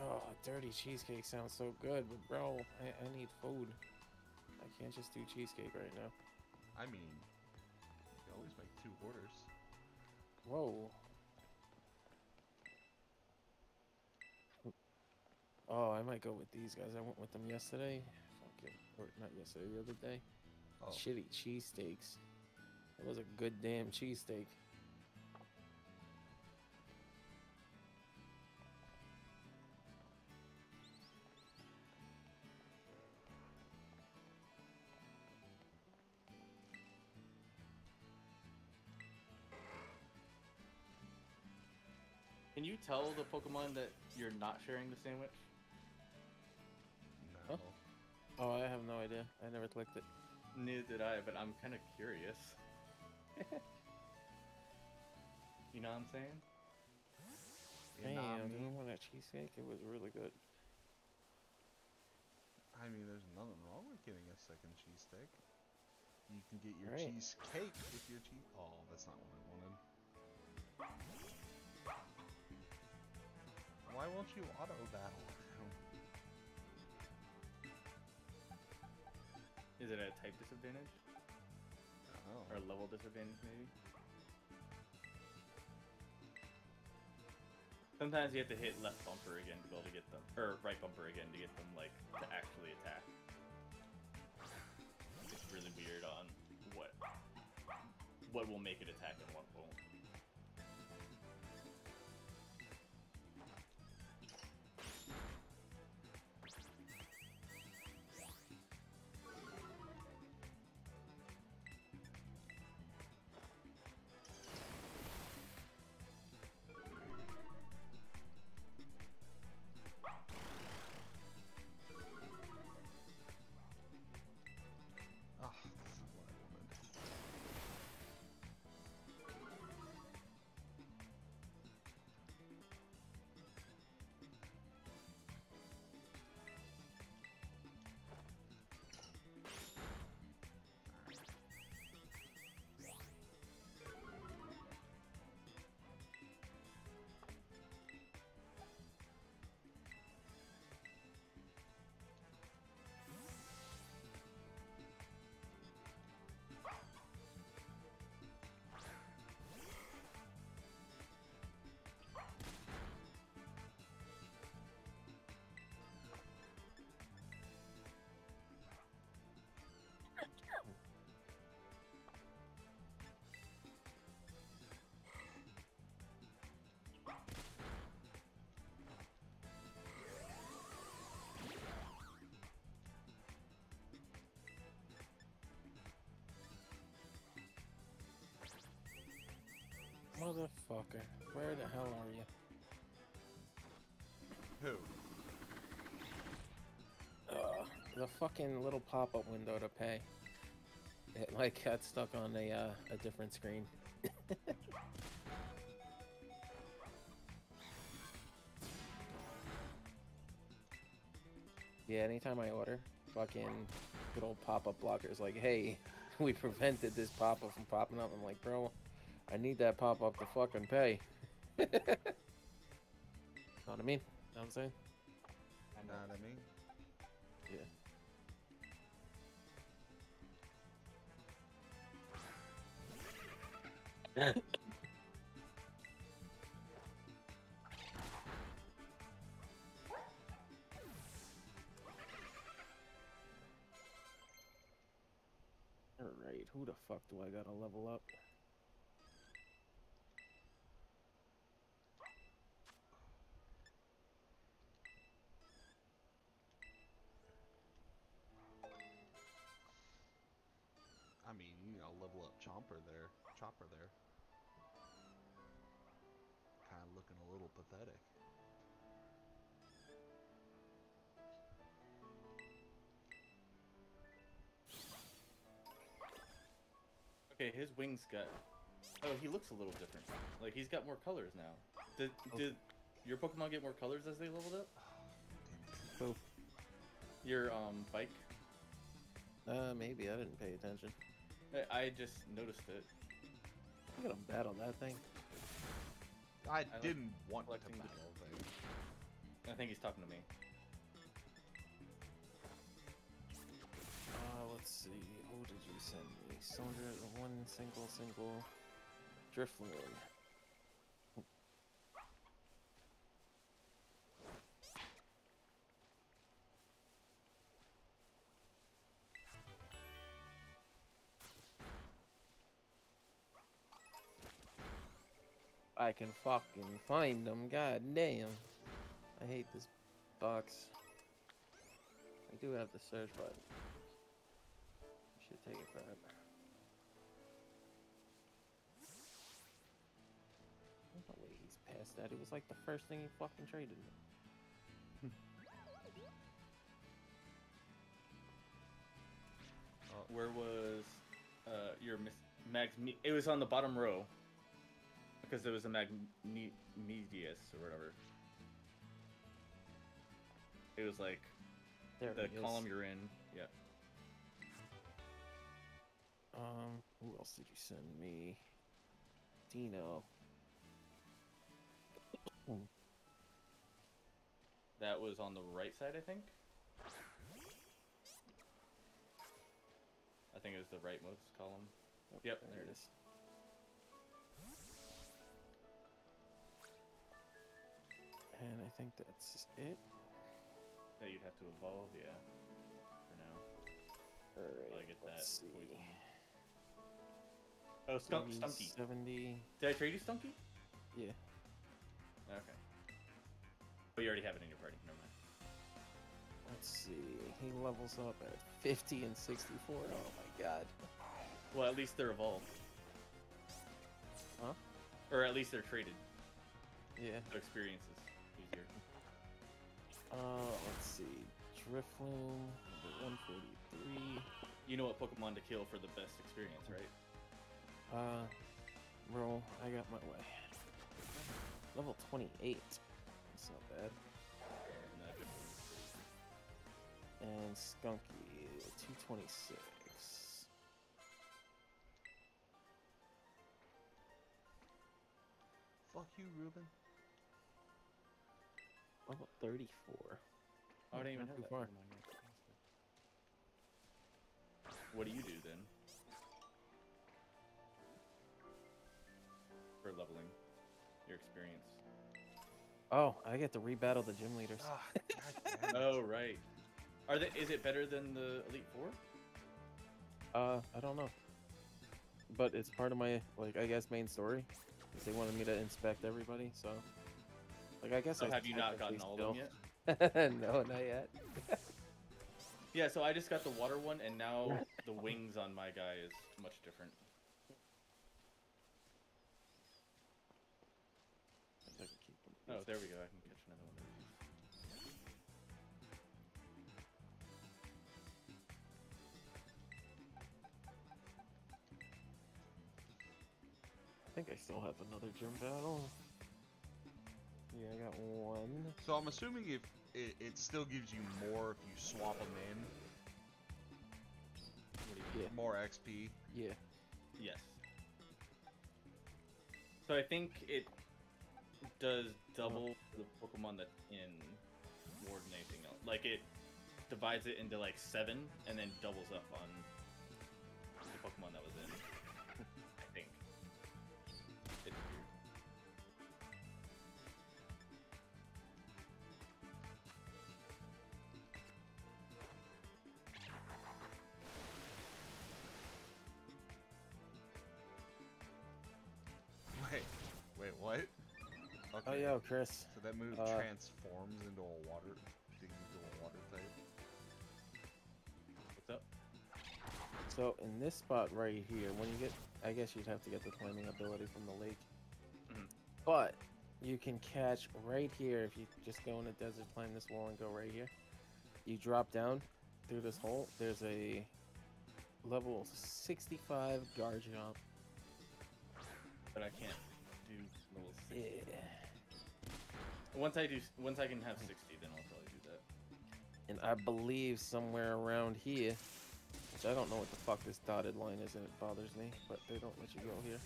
Oh, dirty cheesecake sounds so good, but bro, I, I need food. I can't just do cheesecake right now. I mean, you can always make two orders. Whoa. Oh, I might go with these guys. I went with them yesterday. Fuck it. Or not yesterday, the other day. Oh, Shitty cheesesteaks. It was a good damn cheesesteak. Can you tell the Pokemon that you're not sharing the sandwich? Oh, I have no idea. I never clicked it. Neither did I, but I'm kind of curious. you know what I'm saying? Damn, mean? want that cheesecake? It was really good. I mean, there's nothing wrong with getting a second cheesesteak. You can get your Right. cheesecake with your cheese. Oh, that's not what I wanted. Why won't you auto battle? Is it a type disadvantage Oh. or a level disadvantage maybe? Sometimes you have to hit left bumper again to be able to get them, or right bumper again to get them like to actually attack. It's really weird on what what will make it attack and what Motherfucker. Where the hell are you? Who? The fucking little pop-up window to pay. It like got stuck on a uh, a different screen. yeah, anytime I order, fucking good old pop-up blockers like, hey, we prevented this pop-up from popping up. I'm like, bro, I need that pop-up to fucking pay. know what I mean? Know what I'm saying? I Know what I mean? Yeah. Alright, who the fuck do I gotta level up? Chopper there. Kind of looking a little pathetic. Okay, his wings got. Oh, he looks a little different. Like he's got more colors now. Did did your Pokemon get more colors as they leveled up? Who? Your um bike. Uh, maybe I didn't pay attention. I, I just noticed it. I'm gonna battle that thing. I, like didn't want to collecting the- battle things. I think he's talking to me. Uh, let's see. Who did you send me? Sandra, one single, single. Drifloon. I can fucking find them. God damn. I hate this box. I do have the search button. Should take it back. No way he's that. It was like the first thing he fucking traded me. Where was uh your Mags? It was on the bottom row. Because it was a Magmedius or whatever. It was like There the is. column you're in. Yeah. Um, who else did you send me? Deino. That was on the right side, I think. I think it was the rightmost column. Yep, there it is. And I think that's it. That you'd have to evolve, yeah. For now. Alright, I get that let's see. poison. Oh, Skunk, Stunky. 70. Did I trade you Stunky? Yeah. Okay. Oh, you already have it in your party. Never mind. Let's see. He levels up at 50 and 64. Oh my god. Well, at least they're evolved. Huh? Or at least they're traded. Yeah. So experience is easier. Uh, let's see. Drifloon, number 143. You know what Pokemon to kill for the best experience, right? Uh, bro, I got my way. Level 28. That's not bad. Not. And Skunky, 226. Fuck you, Ruben. Level 34. Oh, I didn't even Not have too that far. What do you do then? For leveling your experience. Oh, I get to rebattle the gym leaders. God damn it. Oh right. Are they? Is it better than the Elite Four? Uh, I don't know. But it's part of my, like, I guess, main story. 'cause they wanted me to inspect everybody, so. Like, I guess So I have you not gotten all of them yet? no, not yet. Yeah. So I just got the water one, and now the wings on my guy is much different. I can keep them. Oh, there we go. I can catch another one. I think I still have another gym battle. Yeah, I got one. So I'm assuming if it, it still gives you more if you swap them in, What do you Yeah. more XP. Yeah. Yes. So I think it does double uh-huh. the Pokemon that's in more than anything else. Like it divides it into like seven and then doubles up on the Pokemon that was in. Yo, Chris. So that move Uh, transforms into a water, into a water type. What's up? So, in this spot right here, when you get. I guess you'd have to get the climbing ability from the lake. Mhm. But, you can catch right here if you just go in the desert, climb this wall, and go right here. You drop down through this hole. There's a level 65 guard jump. But I can't do level Yeah. 60. Once I do, once I can have 60, then I'll probably do that. And I believe somewhere around here, which I don't know what the fuck this dotted line is, and it bothers me, but they don't let you go here.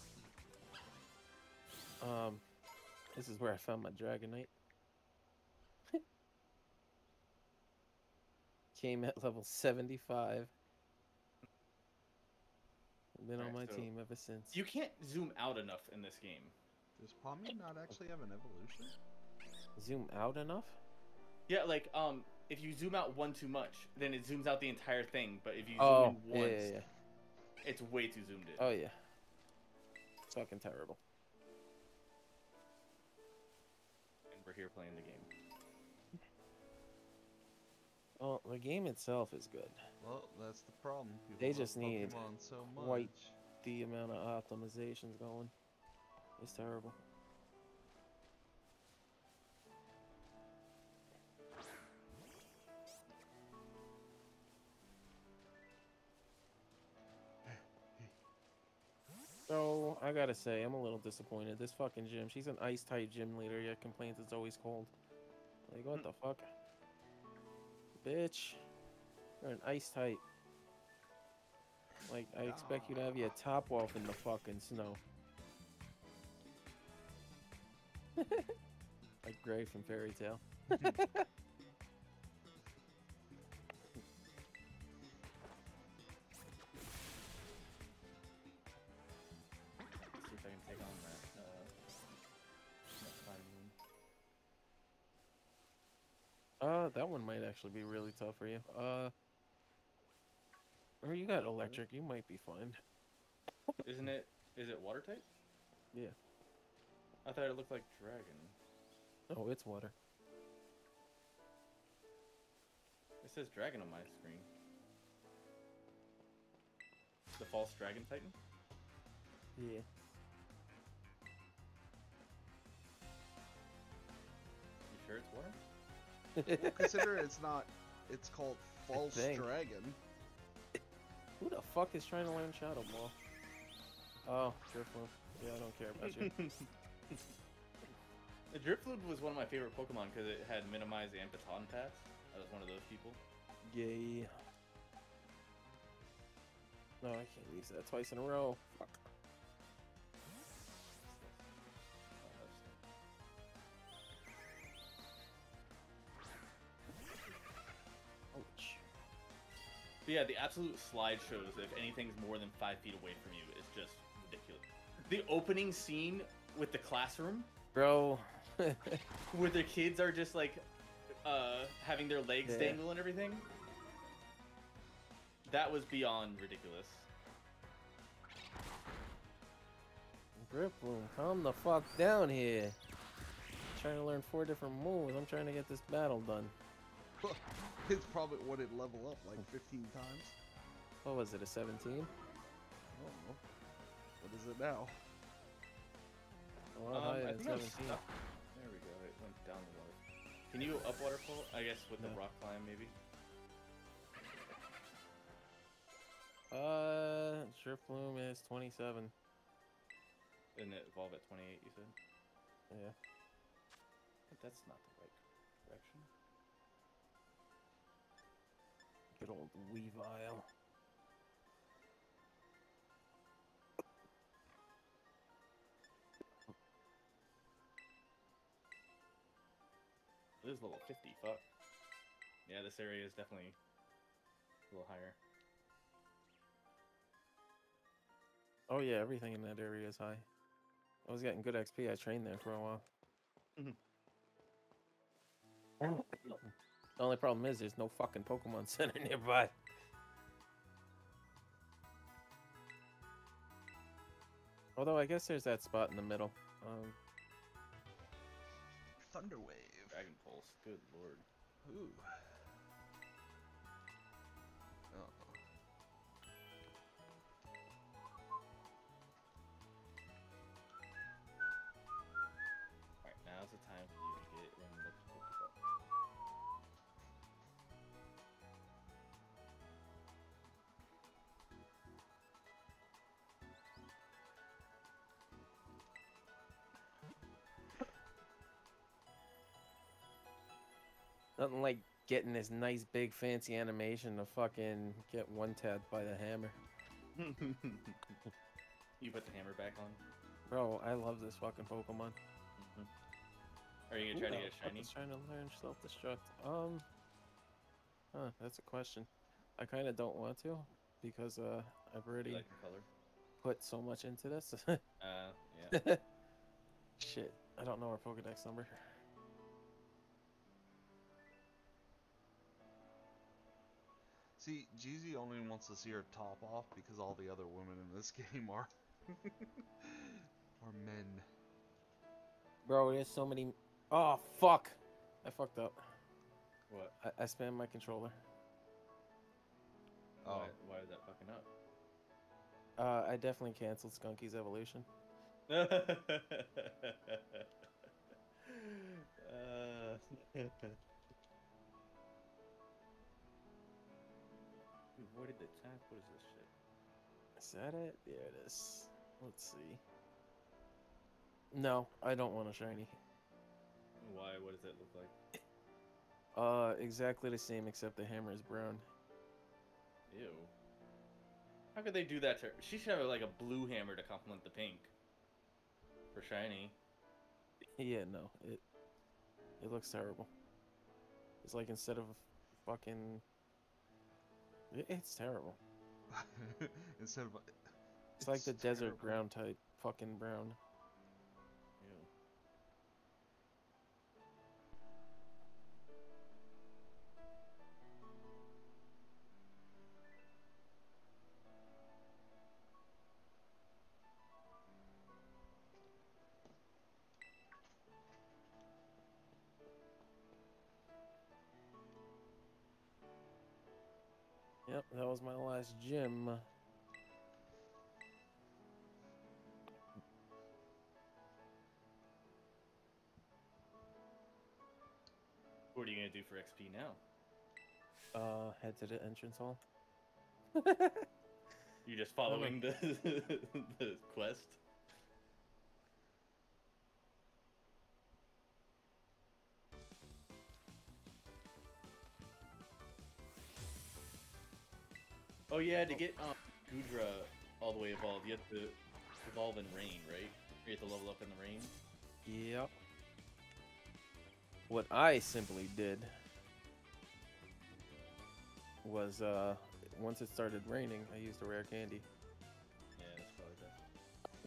Um, this is where I found my Dragonite. Came at level 75. Been on my so team ever since. You can't zoom out enough in this game. Does Pommy not actually have an evolution? Zoom out enough? Yeah, like um, if you zoom out one too much, then it zooms out the entire thing. But if you zoom Oh, in yeah, once, yeah, yeah. it's way too zoomed in. Oh, yeah. It's fucking terrible. And we're here playing the game. Well, the game itself is good. Well, that's the problem. People They just need Pokemon so much. white The amount of optimizations going It's terrible. So I gotta say, I'm a little disappointed. This fucking gym, she's an ice type gym leader, yet complains it's always cold. Like what mm. the fuck, bitch? You're an ice type. Like I expect you to have your top off in the fucking snow. like Gray from Fairy Tail. Uh, that one might actually be really tough for you. Uh, or you got electric, you might be fine. Isn't it? Is it water type? Yeah. I thought it looked like dragon. Oh, it's water. It says dragon on my screen. The false dragon titan. Yeah. You sure it's water? Well, consider it's not. It's called False. Dragon. Who the fuck is trying to learn Shadow Ball? Oh, Drifloon. Yeah, I don't care about you. the Drifloon was one of my favorite Pokemon because it had minimize and baton pass. I was one of those people. Yay. No, I can't use that twice in a row. Fuck. But yeah, the absolute slideshows, if anything's more than five feet away from you is just ridiculous. The opening scene with the classroom, Bro. where the kids are just like uh, having their legs Yeah. dangle and everything, that was beyond ridiculous. Drifloon, calm the fuck down here. trying to learn four different moves. I'm trying to get this battle done. it's probably what it level up like 15 times. What was it, a 17? I don't know. What is it now? A lot Um, I than think I was 17. stuck. There we go. It went down the water. Can you go up waterfall? I guess with the rock climb, maybe. Uh, Drifloon is 27. And it evolve at 28. You said. Yeah. But that's not the right direction. Good old Weavile. This is level 50. Fuck. Yeah, this area is definitely a little higher. Oh yeah, everything in that area is high. I was getting good XP. I trained there for a while. Mm-hmm. The only problem is there's no fucking Pokemon Center nearby. Although I guess there's that spot in the middle. Um, Thunderwave. Dragon Pulse. Good lord. Ooh. Nothing like getting this nice big fancy animation to fucking get one tapped by the hammer. you put the hammer back on. Bro, I love this fucking Pokemon. Are you gonna try to get a shiny? is trying to learn self-destruct? Um, huh, that's a question. I kind of don't want to because uh, I've already like put so much into this. Uh, yeah. Shit, I don't know our Pokedex number. See, Jeezy only wants to see her top off because all the other women in this game are are men. Bro, there's so many. Oh fuck! I fucked up. What? I, I spammed my controller. Oh, Why, why is that fucking up? Uh, I definitely canceled Skunky's evolution. uh, avoided the attack. What is this shit? Is that it? There it is. Let's see. No, I don't want a shiny. Why? What does it look like? Uh, exactly the same except the hammer is brown. Ew. How could they do that to her? She should have like a blue hammer to complement the pink. For shiny. Yeah, no, it it looks terrible. It's like instead of fucking, it's terrible. instead of It's, like the desert terrible. ground type fucking brown. Last gym. What are you gonna do for XP now? Uh, head to the entrance hall. You're just following the the quest? Yeah, to get um, Goodra all the way evolved, you have to evolve in rain, right? You have to level up in the rain. Yep. What I simply did was, uh, once it started raining, I used a rare candy. Yeah, that's probably best.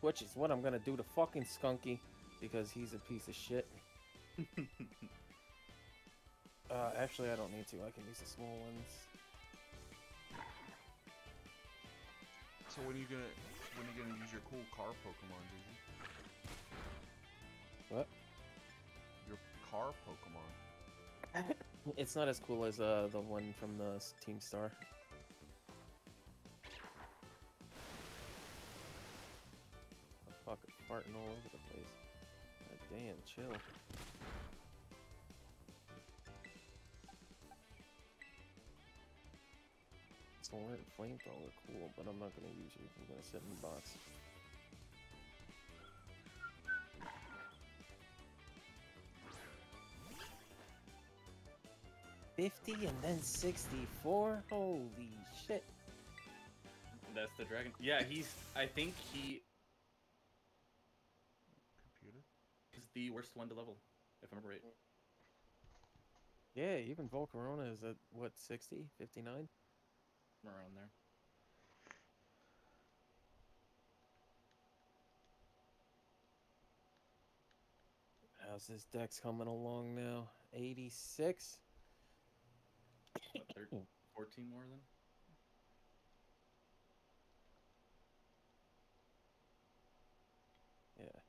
Which is what I'm gonna do to fucking Skunky, because he's a piece of shit. Uh, actually, I don't need to. I can use the small ones. So when are you gonna when are you gonna use your cool car Pokemon, Jeezy? What? Your car Pokemon. It's not as cool as uh the one from the Team Star. Fucking farting all over the place. God damn, chill. Sword flamethrower, cool, but I'm not gonna use you. I'm gonna sit in the box. Fifty and then sixty-four. Holy shit! That's the dragon. Yeah, he's. I think he Computer. is the worst one to level, if I remember right. Yeah, even Volcarona is at what 60, 59? Around there. How's this deck's coming along now? 86? What, 13, 14 more than? Yeah.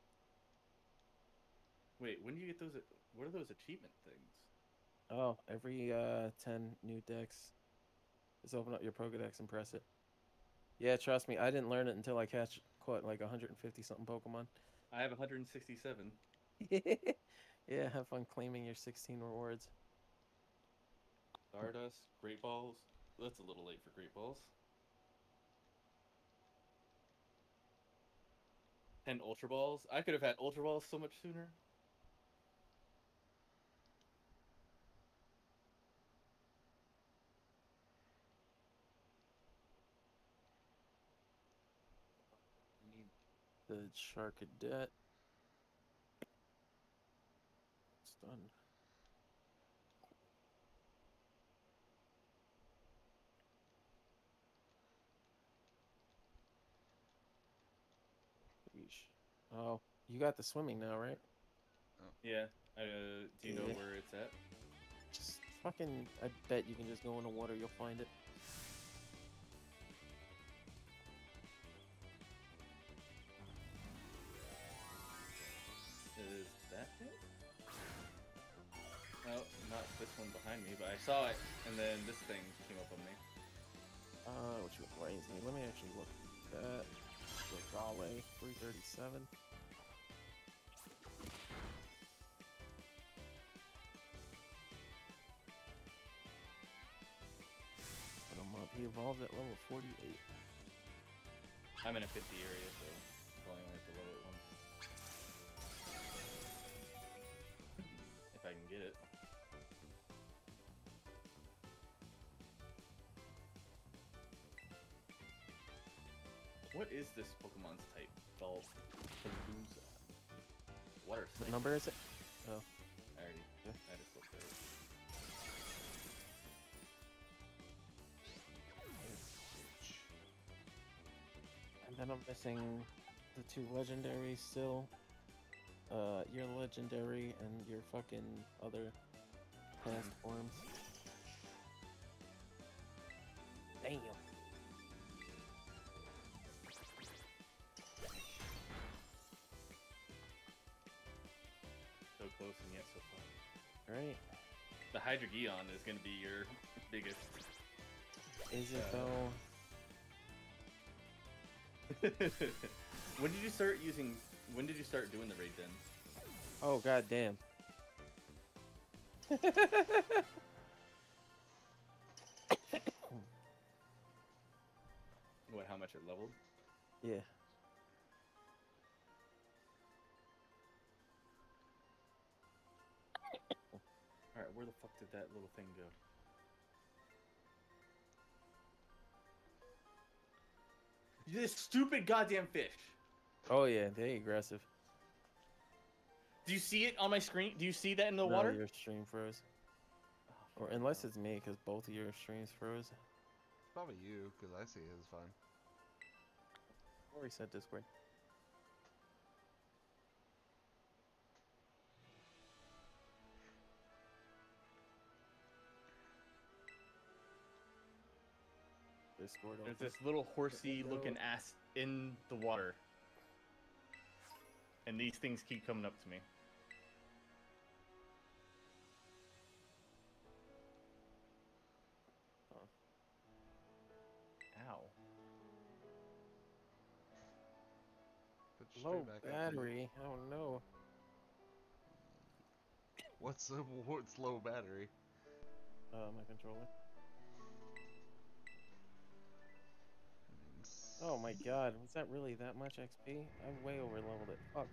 Wait, when do you get those? What are those achievement things? Oh, every uh 10 new decks. Just open up your Pokedex and press it. Yeah, trust me, I didn't learn it until I catch caught like 150 something Pokemon. I have 167. yeah, have fun claiming your 16 rewards. Stardust, Great Balls. That's a little late for Great Balls. 10 Ultra Balls. I could have had Ultra Balls so much sooner. The Charcadet. It's done. Oh, you got the swimming now, right? Yeah. Uh, do you know Yeah. where it's at? Just fucking. I bet you can just go in the water. You'll find it. One behind me, but I saw it, and then this thing came up on me. Uh, which reminds me. Let me actually look at that. Regale 337. Put him up. He evolved at level 48. I'm in a 50 area, so probably only have to level it one. If I can get it. What is this Pokemon's type? Fel- Veluza. Water What number is it? I already. Yeah. I just looked at it. And then I'm missing the two legendaries still. Uh, your legendary and your fucking other past forms. Damn. Right. The Hydreigon is going to be your biggest. Is it Uh, though? when did you start using? When did you start doing the raid then? Oh god damn. What? How much it leveled? yeah. Did that little thing go? This stupid goddamn fish. Oh yeah, they aggressive. Do you see it on my screen? Do you see that in the No, water? your stream froze. Or unless it's me, because both of your streams froze. Probably you, because I see his fine. Or reset Discord. Discord. There's this little horsey looking ass in the water. And these things keep coming up to me. Ow. Put Low straight back up to- battery. Oh no. What's the what's low battery? Uh, my controller. Oh my god, was that really that much XP? I way over leveled it. Fuck.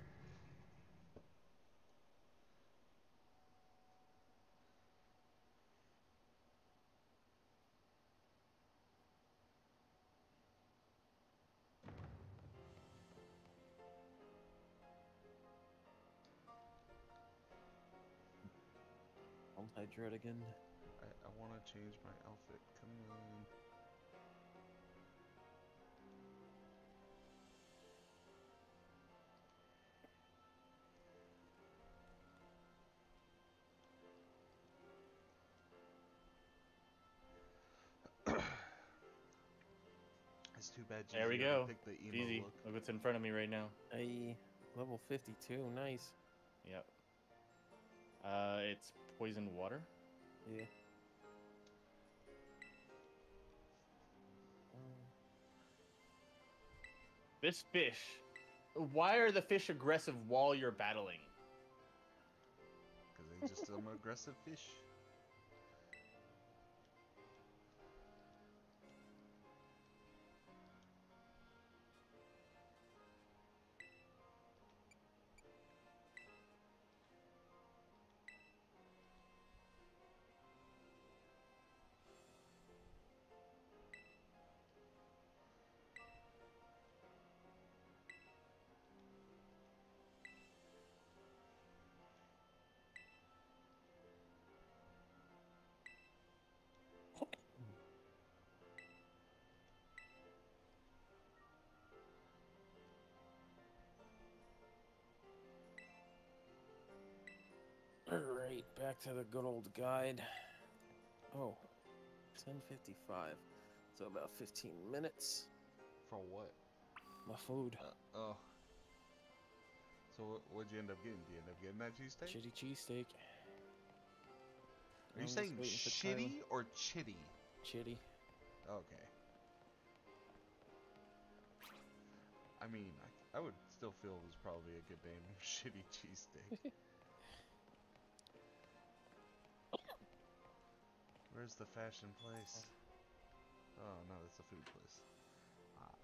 Multi-dread again. I, I want to change my outfit. Come on. Bad. There we go. picked the emo Easy. look. Look what's in front of me right now. A level 52. Nice. Yep. Uh, it's poison water. Yeah. This fish. Why are the fish aggressive while you're battling? Because they're just some aggressive fish. Alright, back to the good old guide. Oh, 10.55. So about 15 minutes. For what? My food. Uh, oh. So what, what'd you end up getting? Did you end up getting that cheesesteak? Shitty cheesesteak. Are you saying shitty or chitty? Chitty. Okay. I mean, I, I would still feel it was probably a good name. Shitty cheesesteak. Where's the fashion place? Oh no, that's a food place. Ah.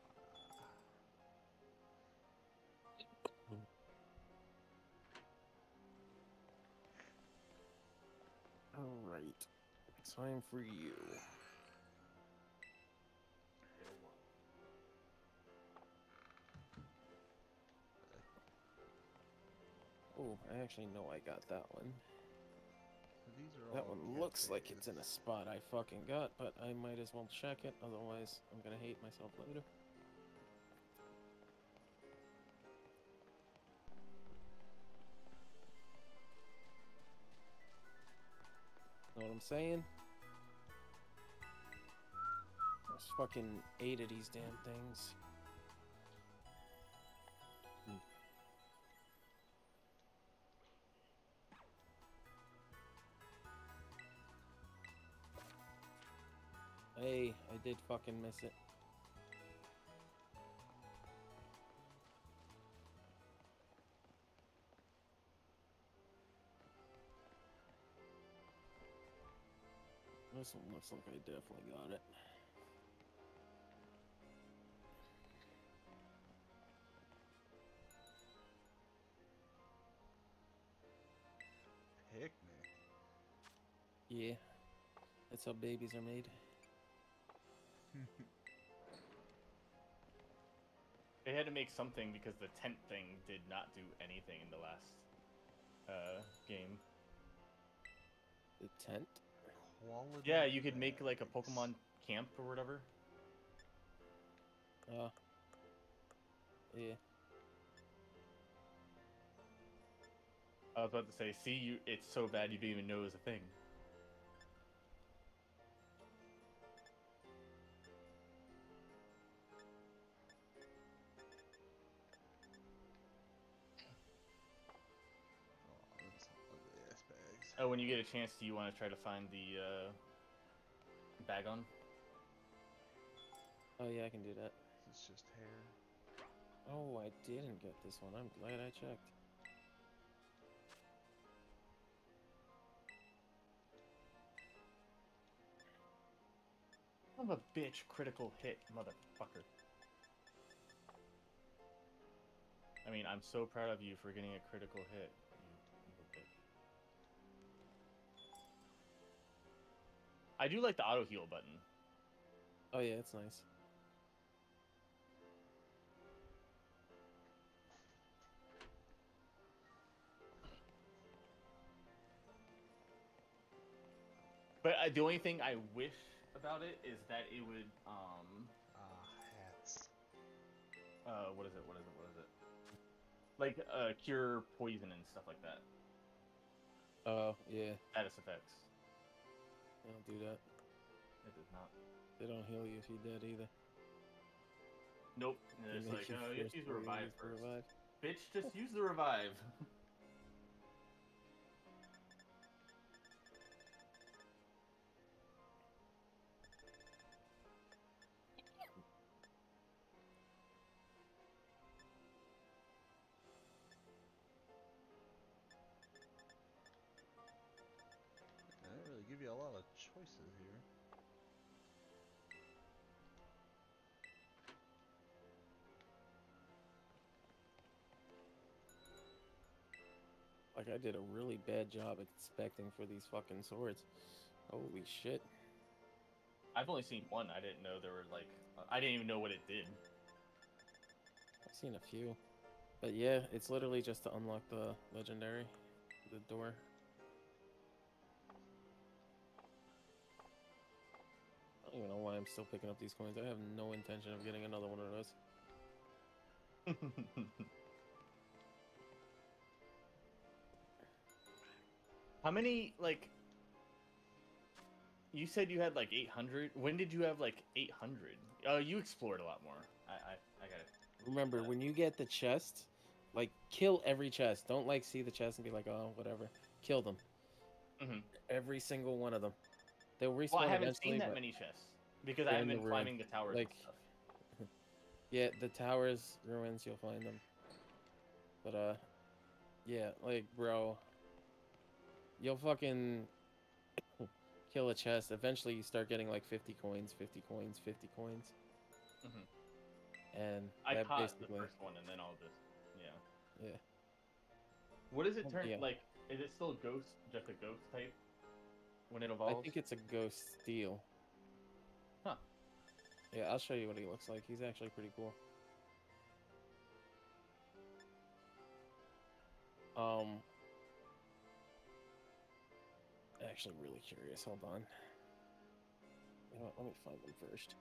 Alright. Time for you. Oh, I actually know I got that one. That one looks like it's in a spot I fucking got, but I might as well check it, otherwise I'm gonna hate myself later. Know what I'm saying? There's fucking eight of these damn things. Hey, I did fucking miss it. This one looks like I definitely got it. Picnic. Yeah. That's how babies are made. They had to make something because the tent thing did not do anything in the last uh, game. The tent? Quality. Yeah, you could make like a. Pokemon camp or whatever. Uh. Yeah. I was about to say, see, you, it's so bad you didn't even know it was a thing. Oh, when you get a chance, do you want to try to find the uh, Bagon? Oh yeah, I can do that. It's just hair. Oh, I didn't get this one. I'm glad I checked. I'm a bitch, critical hit, motherfucker. I mean, I'm so proud of you for getting a critical hit. I do like the auto heal button. Oh yeah, it's nice. But uh, the only thing I wish about it is that it would, um, Ah, hats. uh, what is it? What is it? What is it? Like, uh, cure poison and stuff like that. Oh yeah, Status effects. They don't do that. It does not. They don't heal you if you're dead either. Nope. And it's like, oh, you force use the revive first. revive. Bitch, just use the revive. Like I did a really bad job expecting for these fucking swords. Holy shit. I've only seen one. I didn't know there were like, I didn't even know what it did. I've seen a few. But yeah, it's literally just to unlock the legendary, the door. I don't even know why I'm still picking up these coins. I have no intention of getting another one of those. How many like? You said you had like 800. When did you have like 800? Oh, you explored a lot more. I I, I got it. Remember, when you get the chest, like kill every chest. Don't like see the chest and be like, oh, whatever. Kill them. Mhm. Every single one of them. They'll respawn Well, I haven't seen that many chests because I haven't been ruin. climbing the towers Like- and stuff. Yeah, the towers, ruins, you'll find them. But uh, yeah, like bro, you'll fucking kill a chest. Eventually, you start getting like 50 coins, 50 coins, 50 coins, Mhm. and I that caught basically. the first one and then all this. Yeah. Yeah. What does it Oh, turn yeah. like? Is it still ghost, just a ghost type when it evolves? I think it's a ghost steel. Huh. Yeah, I'll show you what he looks like. He's actually pretty cool. Um, actually really curious. Hold on. You know what, let me find them first.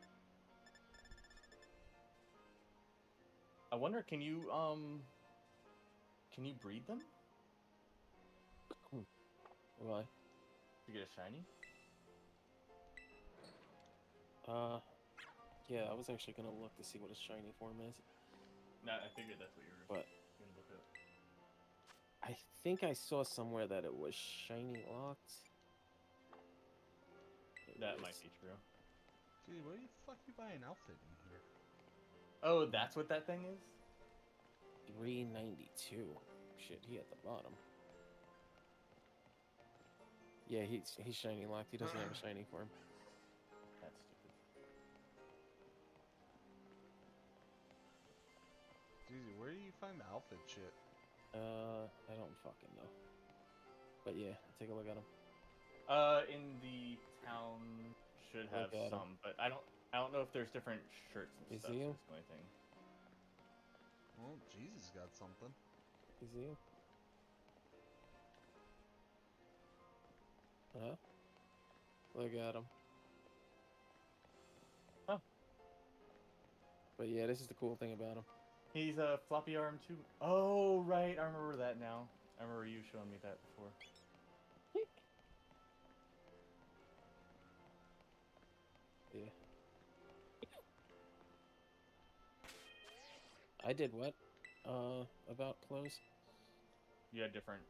I wonder, can you um, can you breed them Why? to get a shiny? Uh, yeah, I was actually gonna look to see what a shiny form is. No, I figured that's what you were But- gonna look up. I think I saw somewhere that it was shiny locked. It That might be true. Gee, where the fuck you buy an outfit in here? Oh, that's what that thing is. 392. Shit, he at the bottom. Yeah, he's he's shiny locked. He doesn't have a shiny form. That's stupid. Jeez, where do you find the outfit shit? Uh, I don't fucking know. But yeah, take a look at him. Uh, in the town should have Look at 'em. some, but I don't. I don't know if there's different shirts and You stuff. see 'em? That's the only thing. Well, Jesus got something. You see him? Huh? Look at him. Oh. But yeah, this is the cool thing about him. He's a floppy arm too. Oh right, I remember that now. I remember you showing me that before. I did what? Uh, about clothes? You had different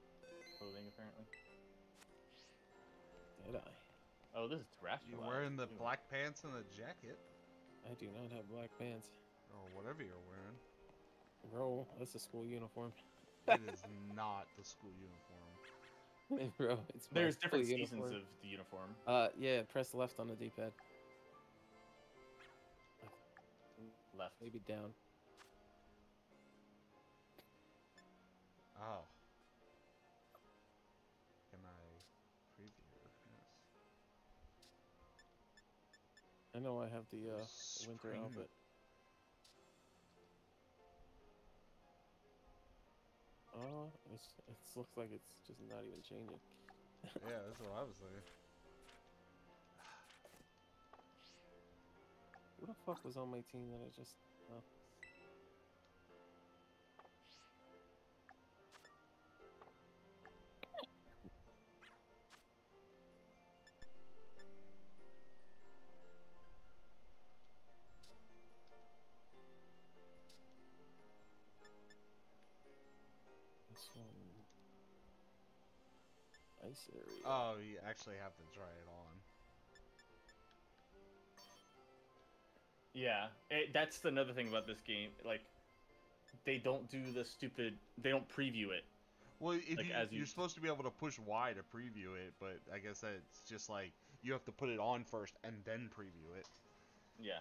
clothing apparently. Did I? Oh, this is Terrestrial. You're wearing the too. black pants and the jacket, I do not have black pants. or whatever you're wearing. Bro, that's a school uniform. It is not the school uniform. Bro, it's my There's different seasons uniform. of the uniform. Uh, yeah, press left on the D-pad. Left. Maybe down. Oh. Can I preview? Yes. I know I have the uh, winter outfit. Oh, it's, it looks like it's just not even changing. Yeah, that's what I was thinking. Who the fuck was on my team that I just? Ice area. Oh, you actually have to try it on. Yeah, it, that's another thing about this game. Like, they don't do the stupid. They don't preview it. Well, if Like, you, as you- you're supposed to be able to push Y to preview it, but I guess that's just like you have to put it on first and then preview it. Yeah.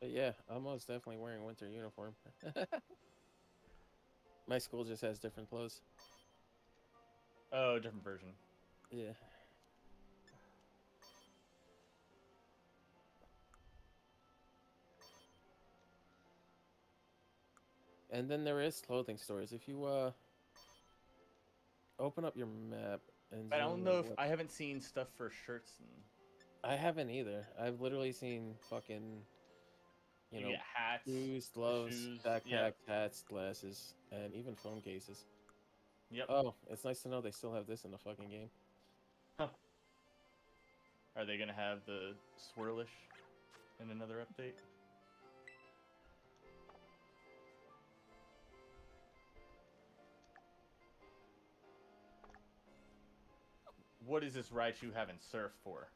But yeah, I'm most definitely wearing winter uniform. My school just has different clothes. Oh, different version. Yeah. And then there is clothing stores. If you uh open up your map and I don't know if I haven't seen stuff for shirts and I haven't either. I've literally seen fucking you you know hats. shoes, gloves, shoes, backpacks, yeah. hats, glasses, and even phone cases. Yep. Oh, it's nice to know they still have this in the fucking game. Huh. Are they gonna have the swirlish in another update? What is this Raichu having surf for?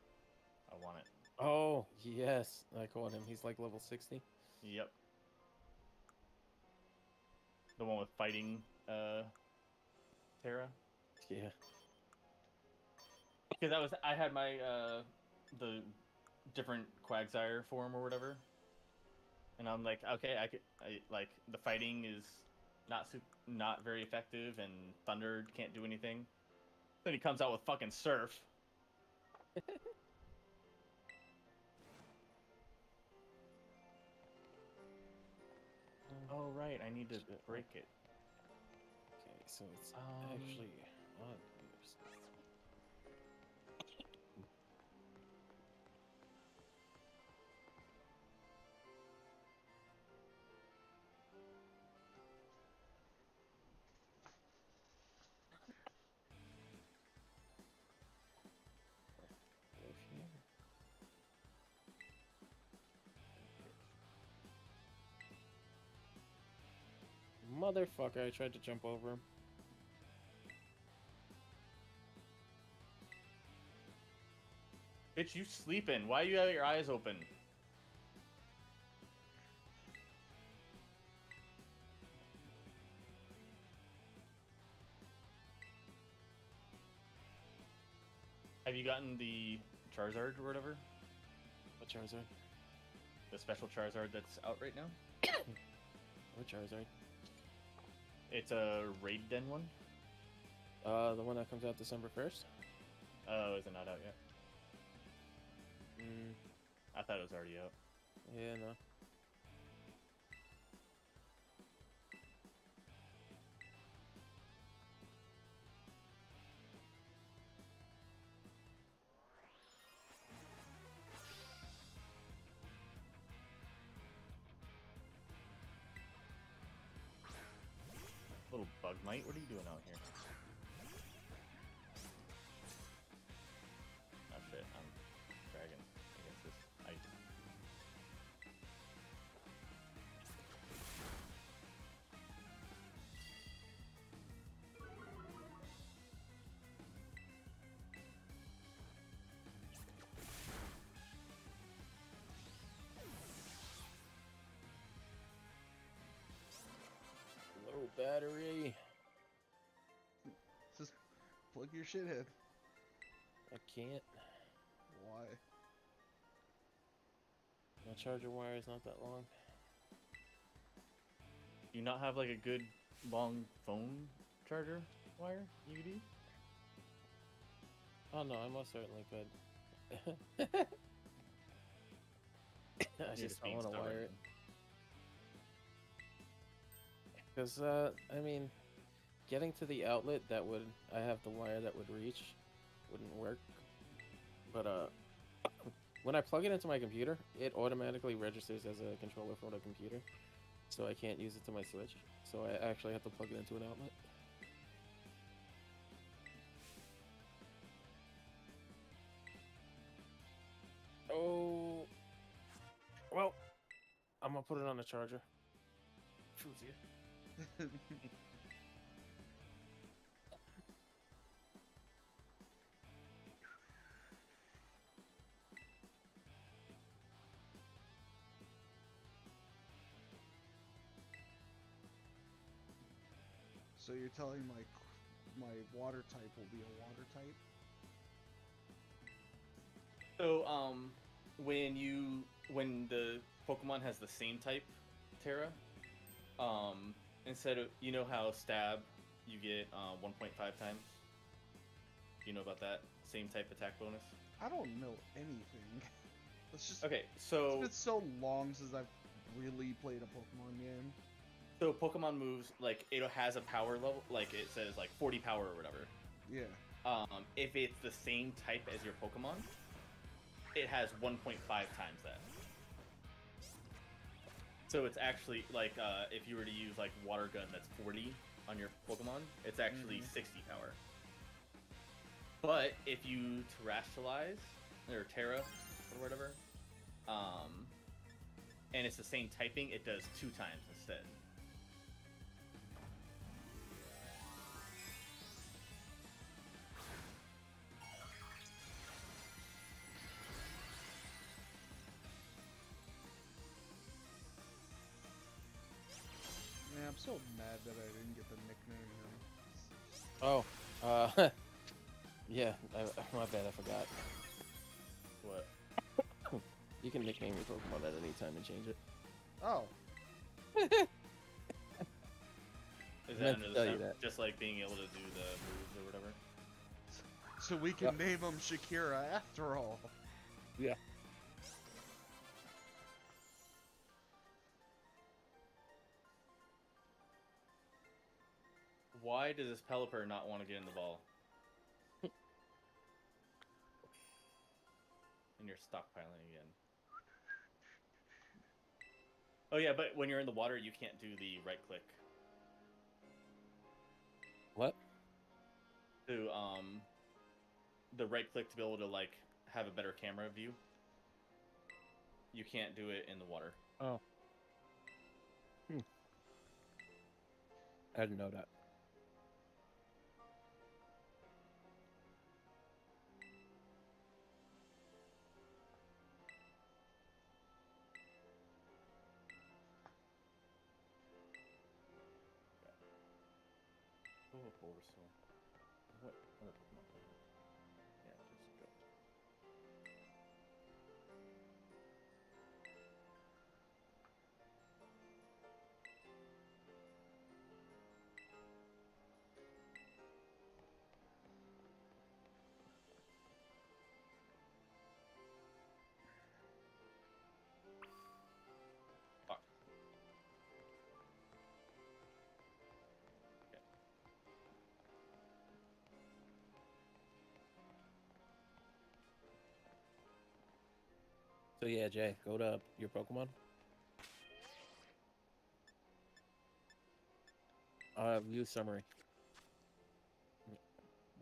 I want it. Oh, yes. I caught him. He's like level 60. Yep. The one with fighting uh Tera. Yeah. Because that was I had my uh the different Quagsire form or whatever, and I'm like, okay, I could I, like the fighting is not su- not very effective, and Thunder can't do anything. Then he comes out with fucking Surf. Oh right, I need to break it. So it's Um, actually on. Here. Motherfucker, I tried to jump over him. Bitch, you sleeping? Why you have your eyes open? Have you gotten the Charizard or whatever? What Charizard? The special Charizard that's out right now? What Charizard? It's a Raid Den one. Uh, the one that comes out December 1st? Oh, is it not out yet? Mm, I thought it was already out. yeah, no. Little bug mite, what are you doing out here? Battery. Just plug your shit in. I can't. Why? My charger wire is not that long. Do you not have like a good long phone charger wire you could use? Oh no, I most certainly could. I You're just being don't want to wire it. Because, uh, I mean, getting to the outlet that would, I have the wire that would reach, wouldn't work. But, uh, when I plug it into my computer, it automatically registers as a controller for the computer. So I can't use it to my Switch. So I actually have to plug it into an outlet. Oh. Well, I'm gonna put it on the charger. Choose you. so you're telling my my water type will be a water type? So, um, when you when the Pokemon has the same type, Tera, um, instead of you know how stab, you get uh, 1.5 times. Do you know about that same type attack bonus? I don't know anything. It's just Okay, it's so been so long since I've really played a Pokemon game. so Pokemon moves like it has a power level, like it says like 40 power or whatever. Yeah. Um, if it's the same type as your Pokemon, it has 1.5 times that. So it's actually like uh, if you were to use like water gun, that's 40, on your Pokemon, it's actually Mhm. 60 power. But if you terrestrialize or Tera or whatever, um, and it's the same typing, it does two times instead. So mad that I didn't get the nickname him. Oh, uh, yeah, I, my bad, I forgot. What? You can nickname your Pokemon at any time and change it. Oh, Is that under the tell you same- that. just like being able to do the moves or whatever? so we can name him Shakira after all. Yeah. Why does this Pelipper not want to get in the ball? and you're stockpiling again. Oh yeah, but when you're in the water, you can't do the right click. What? To um, the right click to be able to like have a better camera view. You can't do it in the water. Oh. Hmm. I didn't know that. Oh, Bulbasaur. So yeah, Jay, go to your Pokemon. Uh, view summary.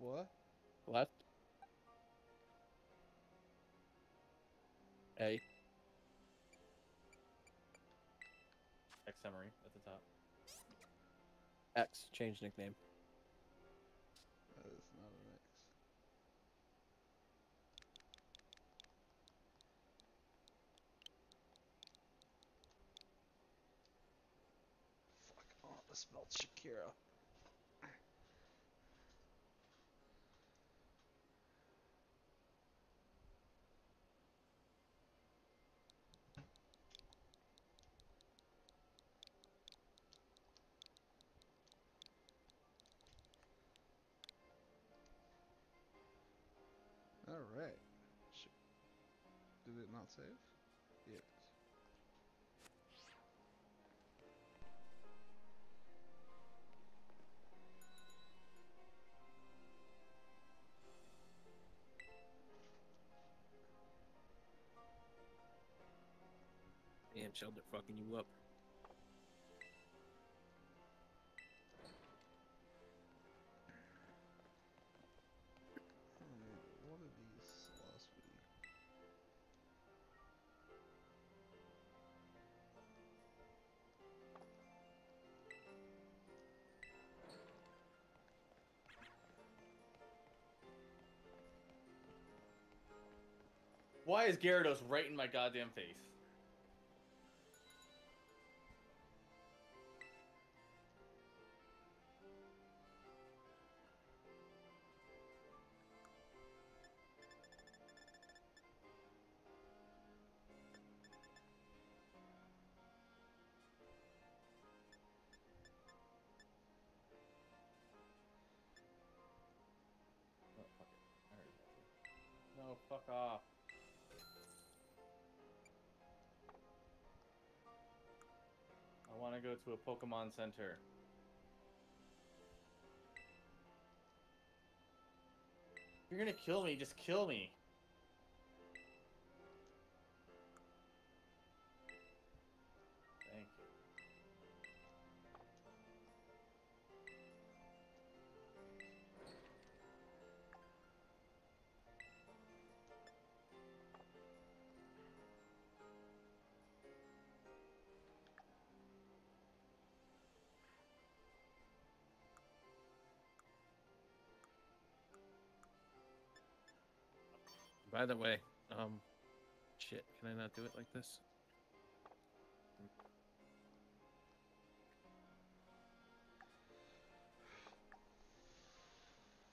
What? Left. A. X summary at the top. X. Change nickname. That is not an X. Fuck. Oh, this spelled Shakira. Alright. Sh- Did it not save? Damn, Sheldon fucking you up. Hmm, What are these last week? Why is Gyarados right in my goddamn face? To a Pokemon Center. You're gonna kill me, just kill me. By the way, um, shit, can I not do it like this?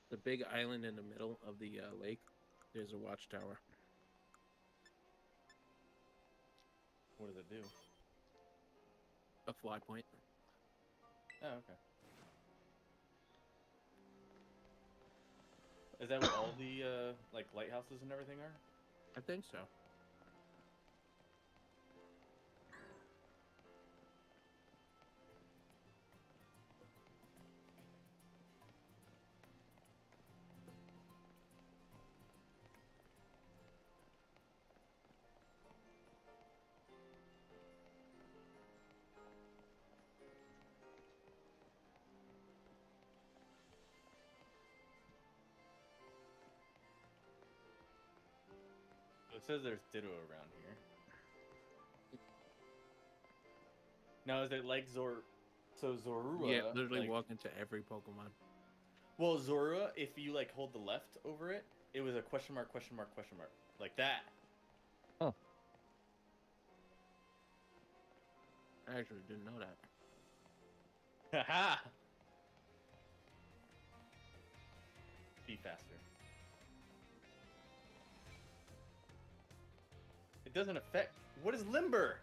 The big island in the middle of the uh, lake, there's a watchtower. What does it do? A fly point. Oh, okay. Is that what all the uh, like lighthouses and everything are? I think so. It says there's Ditto around here. Now is it like Zor? So Zorua. yeah, literally like, walk into every Pokemon. Well, Zorua, if you like hold the left over it, it was a question mark, question mark, question mark, like that. Oh. I actually didn't know that. Haha. Be faster. It doesn't affect. What is limber?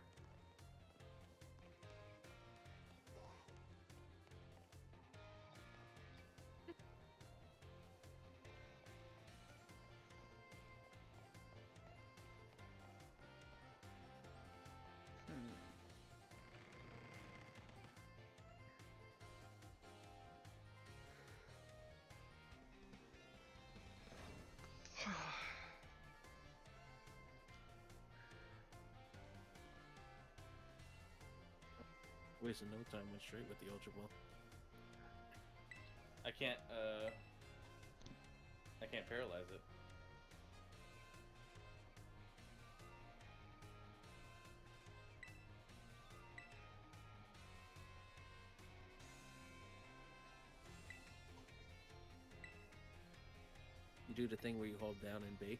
Wasted no time, went straight with the Ultra Ball. I can't. Uh. I can't paralyze it. You do the thing where you hold down and B.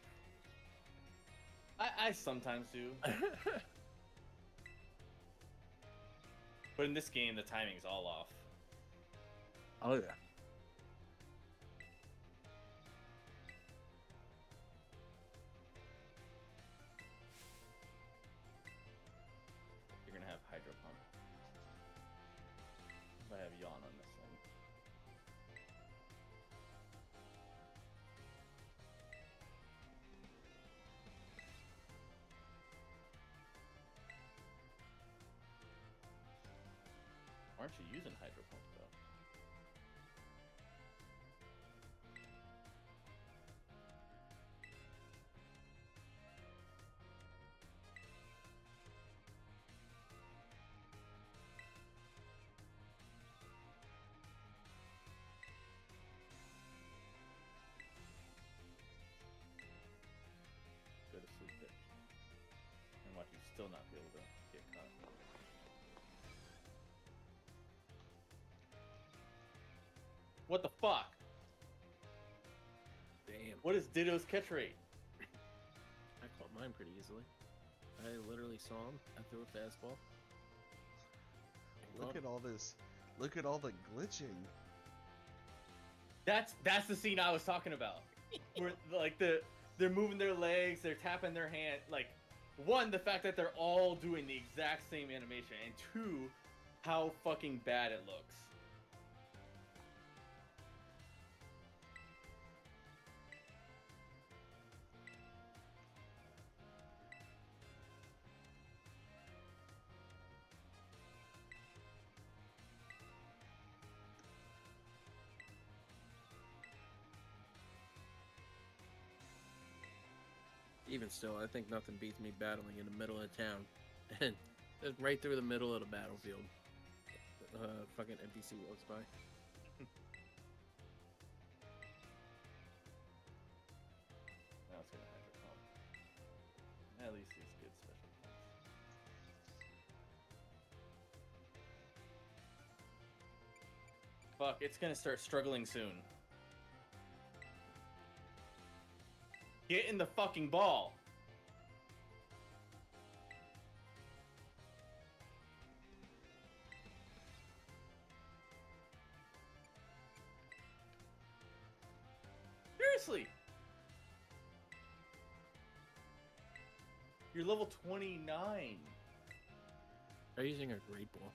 I, I sometimes do, but in this game the timing's all off. oh yeah. Aren't you using Hydro Pump though? Go to sleep, bitch. And watch you still not be able to What the fuck? Damn. What is Ditto's catch rate? I caught mine pretty easily. I literally saw him. I threw a fastball. Look at all this. Look at all the glitching. That's that's the scene I was talking about. Where like the they're moving their legs, they're tapping their hand. Like one, the fact that they're all doing the exact same animation, and two, how fucking bad it looks. Still, I think nothing beats me battling in the middle of town, and right through the middle of the battlefield. Uh, fucking NPC walks by. Now it's gonna hydro pump. At least these good special. Fuck, it's gonna start struggling soon. Get in the fucking ball. Seriously. You're level 29. They're using a great ball.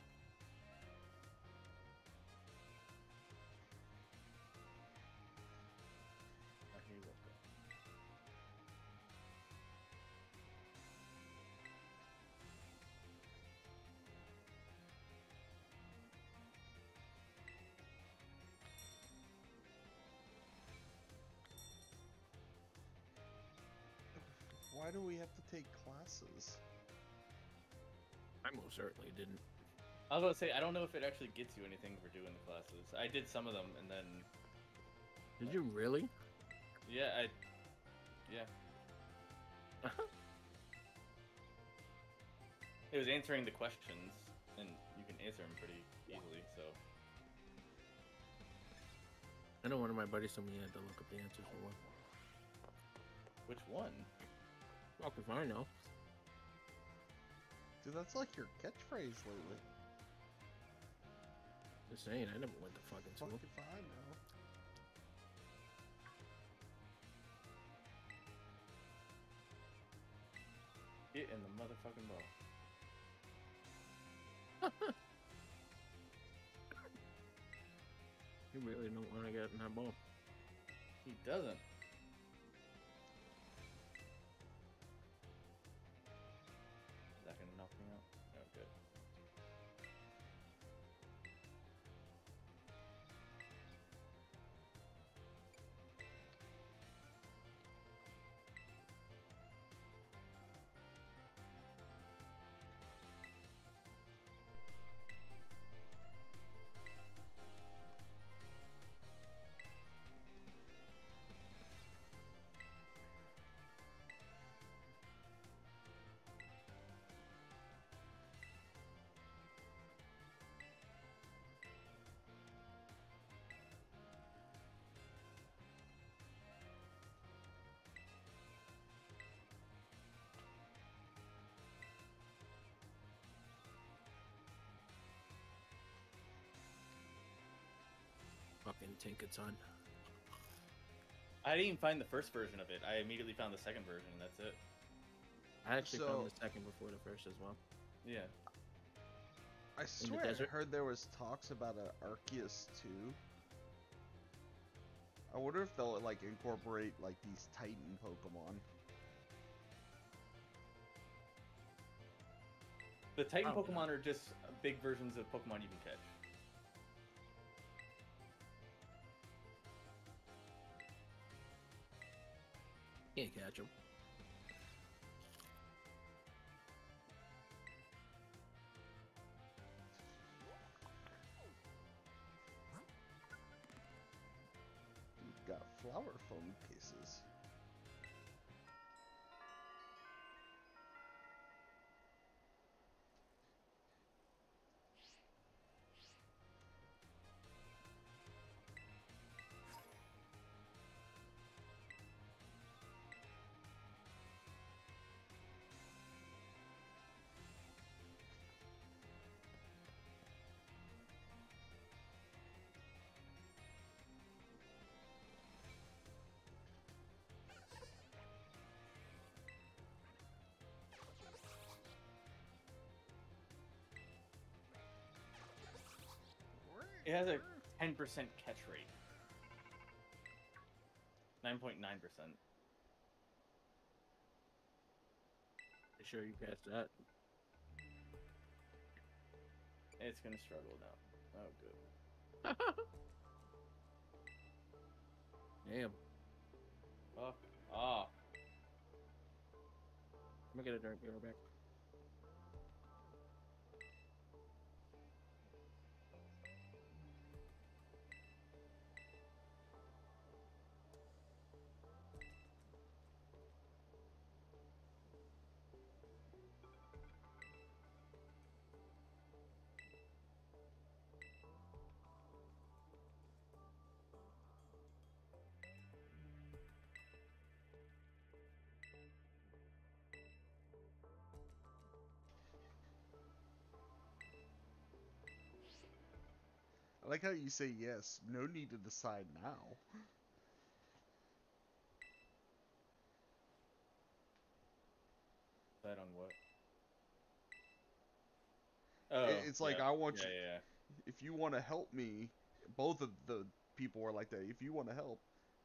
Do we have to take classes? I most certainly didn't. I was gonna say, I don't know if it actually gets you anything for doing the classes. I did some of them, and then, Did you really? yeah, I, yeah. It was answering the questions, and you can answer them pretty easily, so. I know one of my buddies told me he had to look up the answers for one. Which one? Fuck if I know. Dude, that's like your catchphrase lately. Just saying, I never went to fucking Fuck school. if I know. Get in the motherfucking ball. You really don't want to get in that ball. He doesn't. Fucking Tinkaton. I didn't even find the first version of it. I immediately found the second version, and that's it. I actually So- found the second before the first as well. Yeah. I swear I heard there was talks about an Arceus 2. I wonder if they'll like incorporate like these Titan Pokemon. The Titan oh, Pokemon not. are just big versions of Pokemon you can catch. It has a 10% catch rate. 9.9%. You sure you catch that? It's gonna struggle now. Oh, good. Damn. Fuck off. Let me get a drink. Be right back. Like how you say yes. No need to decide now. That on what? Oh, it's like, yeah, I want yeah, you- Yeah, If you want to help me, both of the people are like that. If you want to help,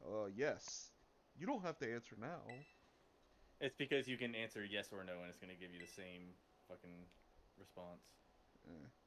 uh, yes. You don't have to answer now. It's because you can answer yes or no, and it's gonna give you the same fucking response. Eh.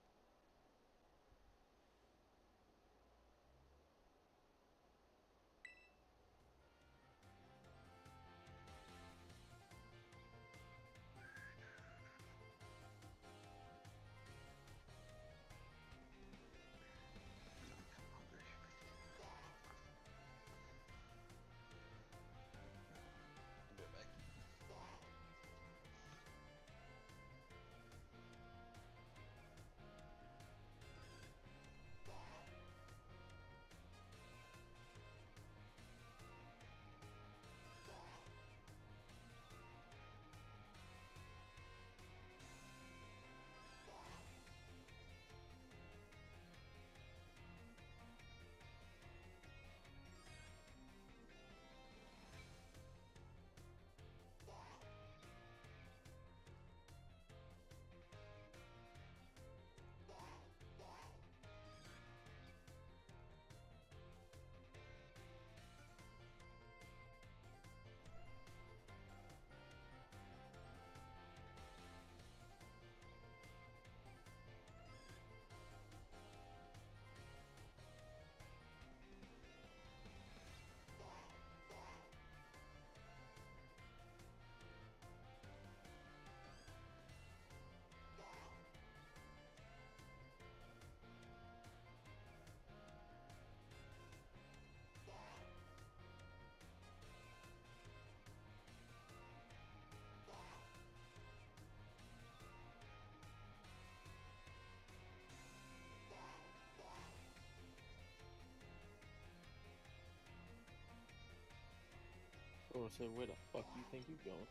Or say, where the fuck do you think you're going?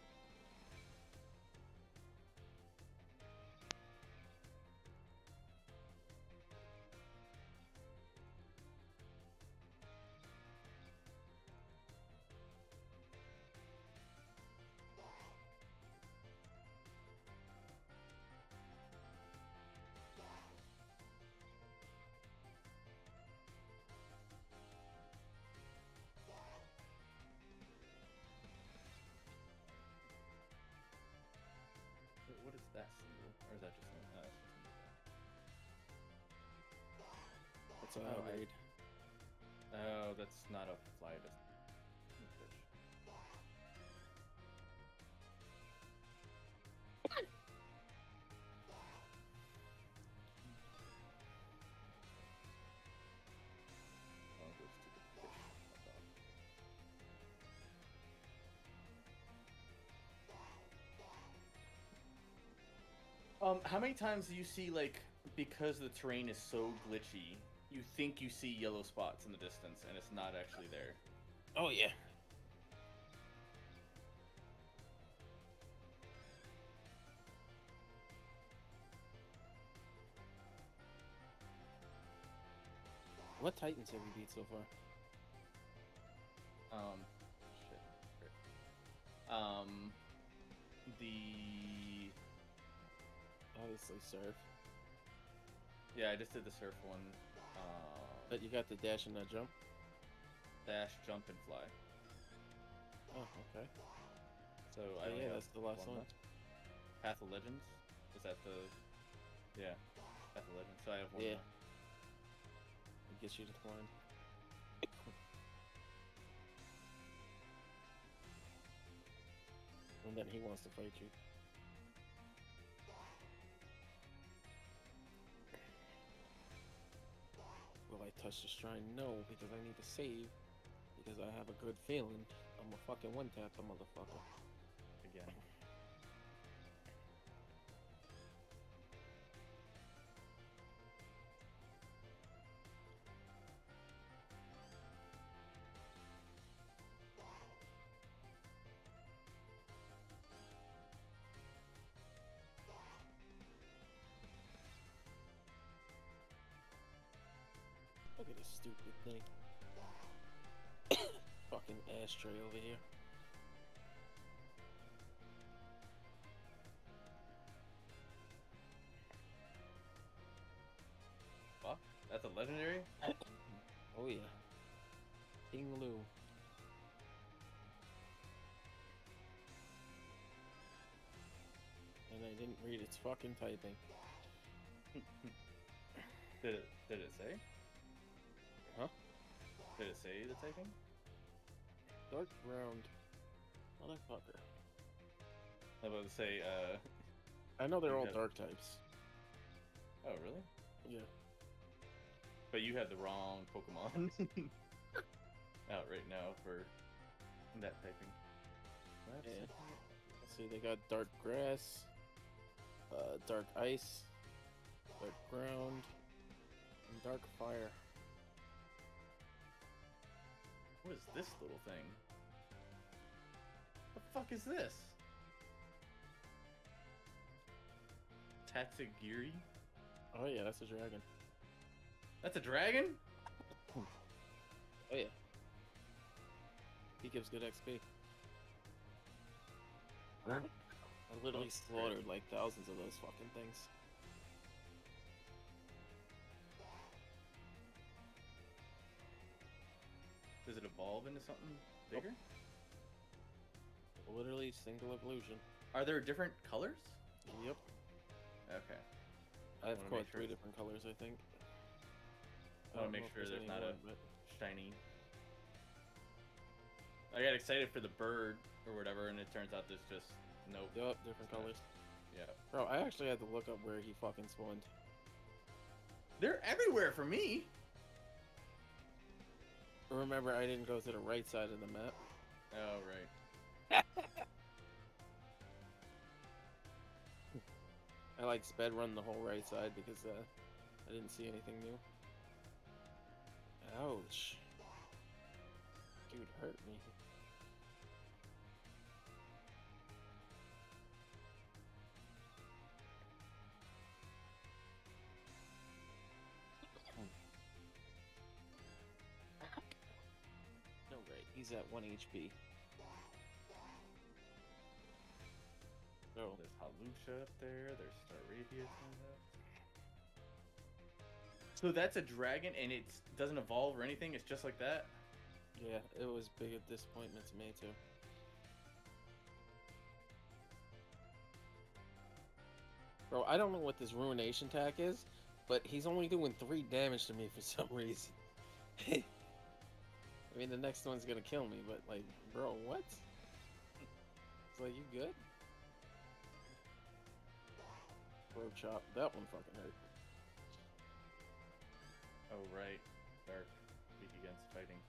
That's a Oh, I- raid. Oh, that's not a fly. That's a fish. Those stupid fish. Fuck off. Um, how many times do you see like because the terrain is so glitchy, you think you see yellow spots in the distance and it's not actually there? Oh yeah. What Titans have we beat so far? Um, shit. Um, the Obviously Surf. yeah, I just did the surf one. Uh, But you got the dash and the jump. dash, jump, and fly. Oh, okay. So Oh, I yeah, that's the last one. left. Path of Legends. Is that the? Yeah, Path of Legends. So I have one. Yeah. left. It gets you to climb. and then he wants to fight you. I touch the shrine? No, because I need to save. Because I have a good feeling I'm a fucking one tap a motherfucker. Stupid thing. Fucking ashtray over here. Fuck. That's a legendary? Oh yeah. King Lou. And I didn't read its fucking typing. Did it did it say? Did it say the typing? Dark ground. Motherfucker. I was about to say, uh I know they're all dark types. oh really? Yeah. But you had the wrong Pokemon out right now for that typing. That's Yeah. Let's see, they got dark grass, uh, dark ice, dark ground, and dark fire. What is this little thing? What The fuck is this? Tatsugiri? Oh yeah, that's a dragon. That's a dragon? Oh yeah. He gives good XP. I literally slaughtered like thousands of those fucking things. It evolve into something oh. bigger? Literally single evolution. Are there different colors? Yep. Okay. I've Wanna sure three different colors, I think. I wanna make sure there's any not more, a- but Shiny. I got excited for the bird or whatever, and it turns out there's just no. Yup, different colors. Yeah. Bro, I actually had to look up where he fucking spawned. They're everywhere for me. Remember, I didn't go to the right side of the map. Oh right. I like sped run the whole right side because uh, I didn't see anything new. Ouch. Dude, hurt me. He's at 1 HP. Oh, There's Halusha up there. There's Staravia coming up. So that's a dragon, and it doesn't evolve or anything. It's just like that. yeah, it was big a disappointment to me too. Bro, I don't know what this ruination attack is, but he's only doing three damage to me for some reason. I mean, the next one's gonna kill me, but like, bro, what? It's like, you good? Bro, chop. That one fucking hurt. Oh right, dark, weak against fighting.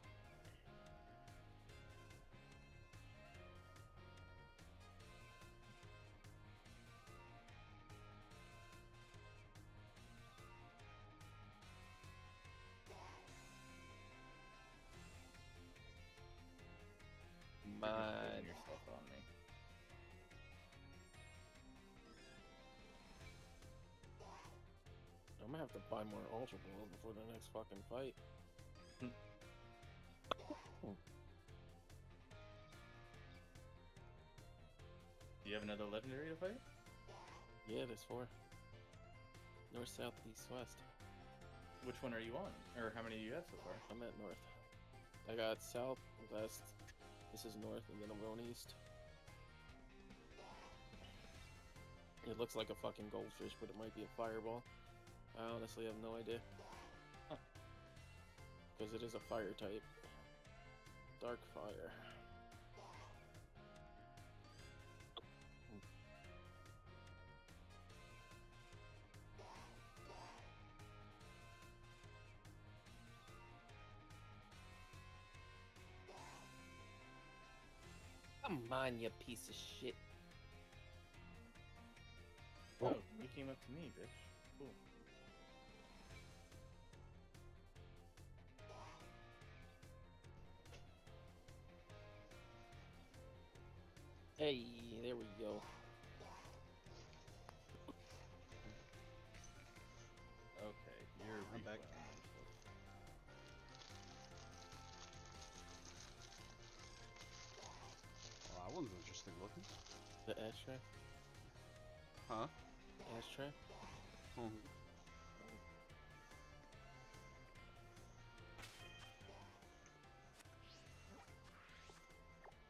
You're just putting Man. yourself on me. I'm gonna have to buy more Ultra Balls before the next fucking fight. Do you have another legendary to fight? Yeah, there's four. North, south, east, west. Which one are you on? Or how many do you have so far? I'm at north. I got south, west. This is north, and then I'm going east. It looks like a fucking goldfish, but it might be a fireball. I honestly have no idea. Because it is a fire type. Dark fire. Come on, you piece of shit. Oh, oh. you came up to me, bitch. Cool. Hey, there we go. The ashtray. Huh? Ashtray. Hmm.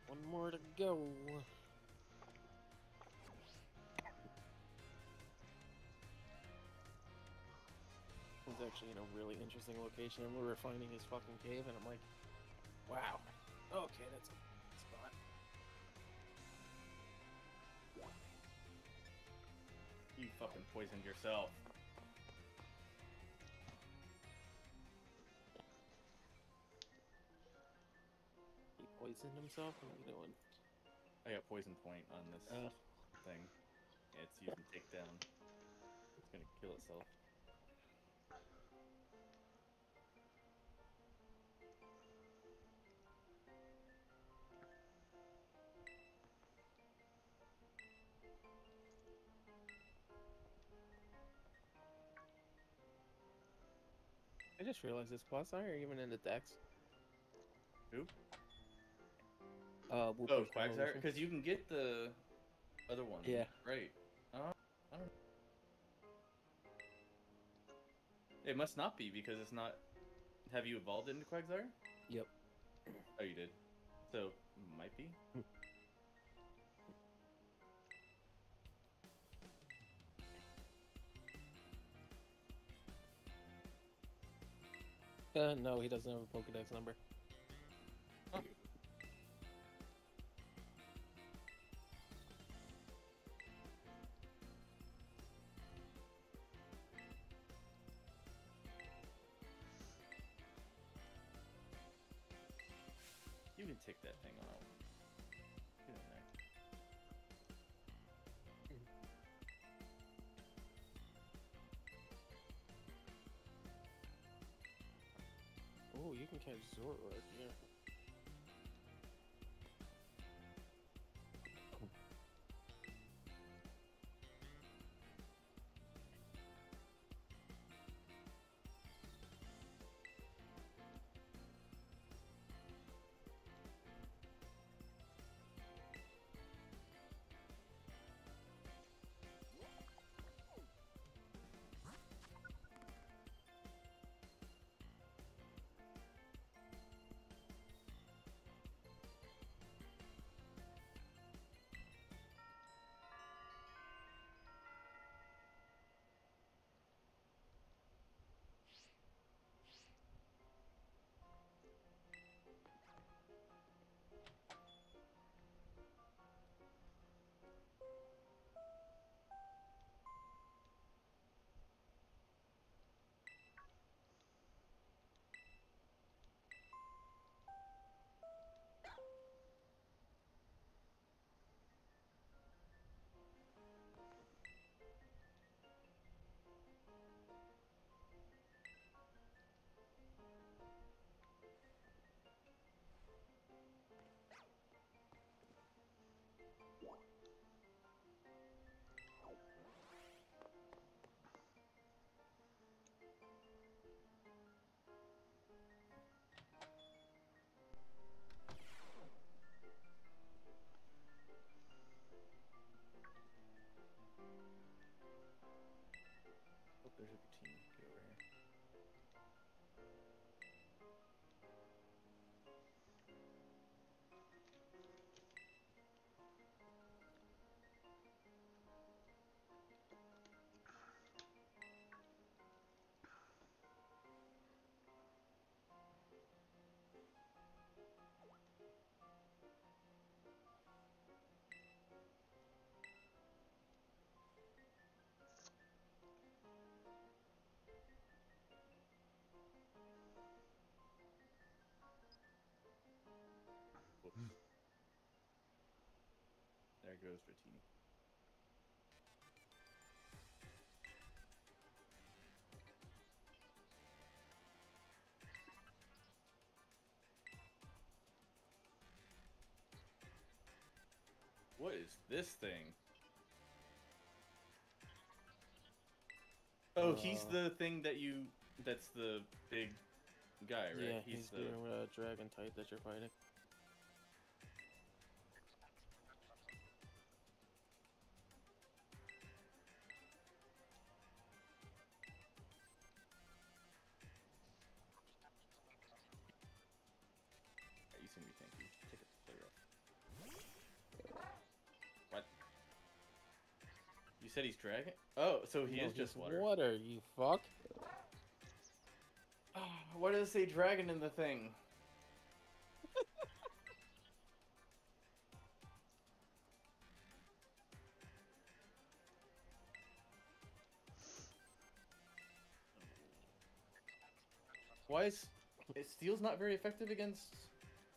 One more to go. was actually in a really interesting location, and we were finding his fucking cave, and I'm like, wow, okay, that's You fucking poisoned yourself. He poisoned himself. What are you doing? I got poison point on this Uh, thing. Yeah, it's using takedown. It's gonna kill itself. I just realized this class are even in the decks. Who? Uh, Oh, Quagsire? Because you can get the other one. Yeah. Right. Uh, I don't It must not be because it's not. Have you evolved into Quagsire? Yep. Oh, you did. So might be. Uh, no, he doesn't have a Pokedex number. Zoroark, yeah. Goes Ratini. What is this thing? Oh, he's Uh, the thing that you. That's the big guy, right? Yeah, he's, the. the uh, dragon type that you're fighting. Said he's dragon? Oh, so he No, is just water. Water, you fuck. Ah, why does it say dragon in the thing? Why is is steel's not very effective against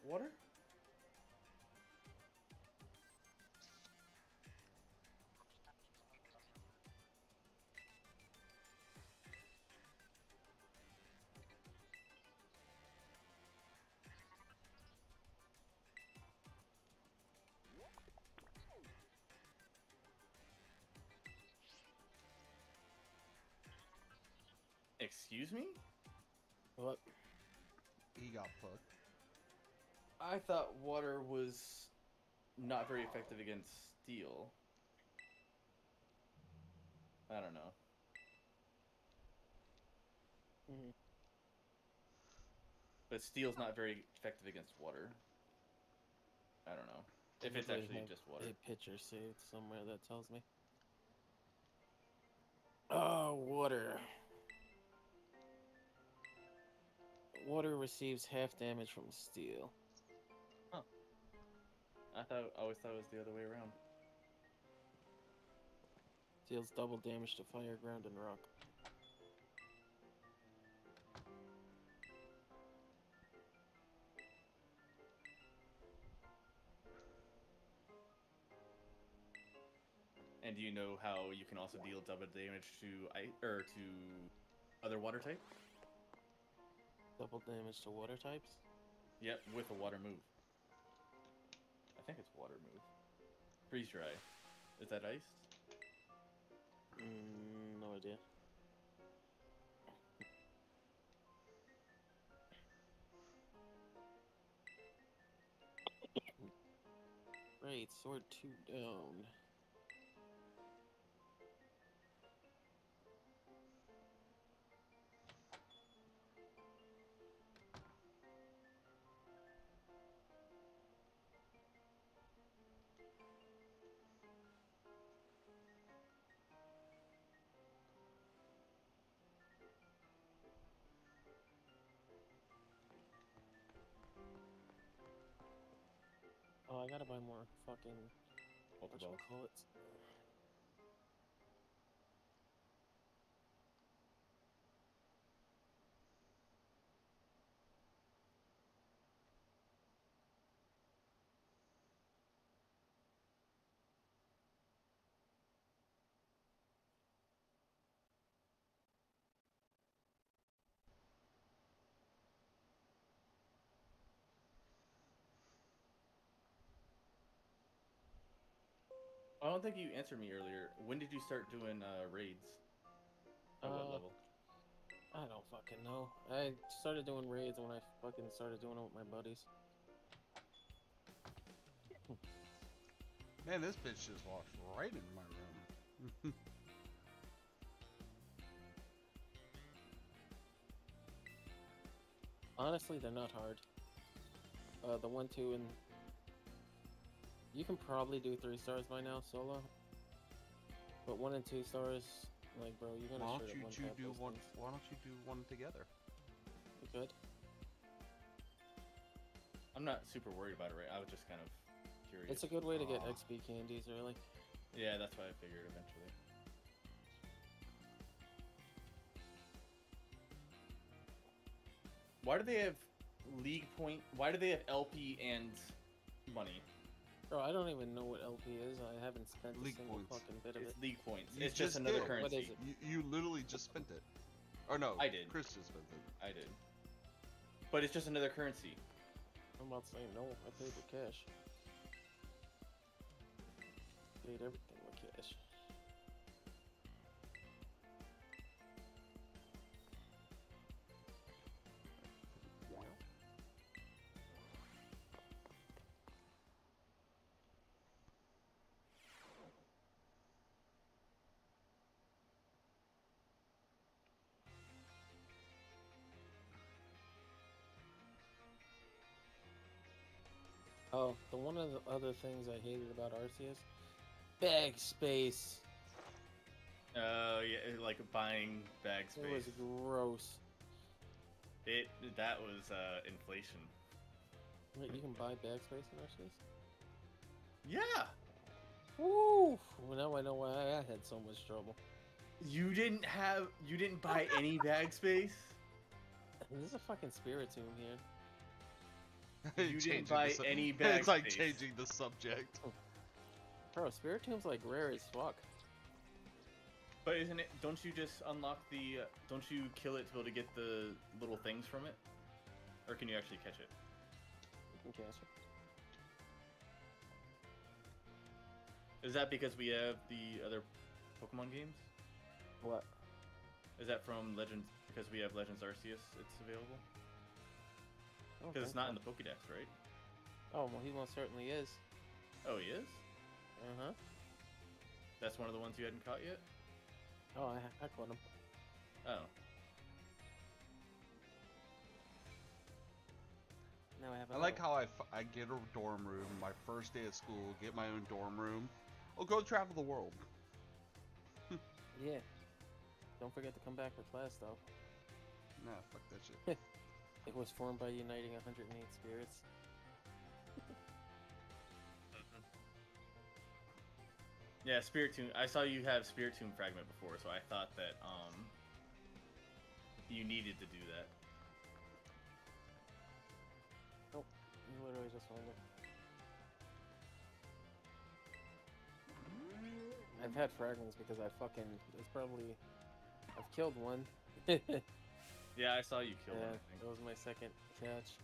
water? Excuse me? What? He got fucked. I thought water was not very effective against steel. I don't know. Mhm. But steel's not very effective against water. I don't know. If it's actually just water. A picture saved somewhere that tells me. Oh, water. Water receives half damage from steel. I thought I always thought it was the other way around. Deals double damage to fire, ground, and rock. And do you know how you can also deal double damage to ice or to other water type? Double damage to water types. Yep, with a water move. I think it's water move. Freeze dry. Is that ice? Mm, no idea. Great, sword two down. Gotta buy more fucking call I don't think you answered me earlier. When did you start doing uh, raids? At what Uh, level? I don't fucking know. I started doing raids when I fucking started doing it with my buddies. Man, this bitch just walks right into my room. Honestly, they're not hard. Uh, the one, two, and you can probably do three stars by now solo. But one and two stars, like, bro, you're gonna why don't straight you up two do one? things. Why don't you do one together? You could. I'm not super worried about it, right? I was just kind of curious. It's a good way to get Aw. XP candies, really. Yeah, that's why I figured eventually. Why do they have league point? Why do they have LP and money? Bro, I don't even know what LP is. I haven't spent a single points. fucking bit of It's it. league points. You it's just just another did. currency. What is it? You, you literally just spent it. Or no, I did. Chris just spent it. I did. But it's just another currency. I'm about to say no. I paid with cash. Paid everything Oh, the one of the other things I hated about Arceus, bag space. Oh yeah, like buying bag space. It was gross. It that was uh inflation. Wait, you can buy bag space in Arceus? Yeah. Woo! Well, now I know why I had so much trouble. You didn't have you didn't buy any bag space. There's a fucking Spiritomb here. You didn't buy sub- any bag It's like space. changing the subject. Bro, Spiritomb's like rare as fuck. But isn't it? Don't you just unlock the? Uh, don't you kill it to be able to get the little things from it? Or can you actually catch it? You can catch it. Is that because we have the other Pokemon games? What? Is that from Legends? Because we have Legends Arceus, it's available. I don't Because it's not in the Pokédex, right? Oh, well, he most certainly is. Oh, he is. Uh huh. That's one of the ones you hadn't caught yet. Oh, I, I caught him. Oh, Now I have. I like how I, f- I get a dorm room, my first day of school, get my own dorm room. Oh, go travel the world. Yeah. Don't forget to come back for class, though. Nah, fuck that shit. It was formed by uniting 108 spirits. yeah. Spiritomb. I saw you have Spiritomb Fragment before, so I thought that um you needed to do that. You literally just found it. I've had fragments because I fucking. It's probably. I've killed one. yeah, Yeah, I saw you kill one. I think. that was my second catch.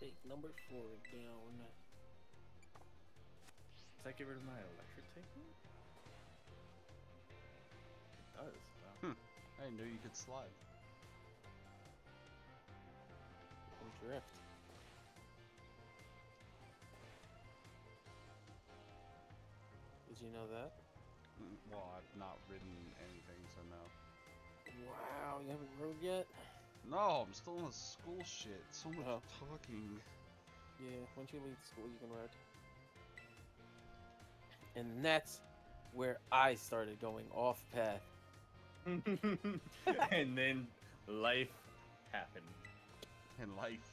Take number four down. Does that get rid of my electric taking? It does. Wow. I didn't know you could slide. And drift. Did you know that? Mm, Well, I've not ridden anything, so no. Wow, you haven't rode yet? No, I'm still in the school shit. So much Oh. talking. Yeah, once you leave school, you can ride. And that's where I started going off path. and then life happened. And life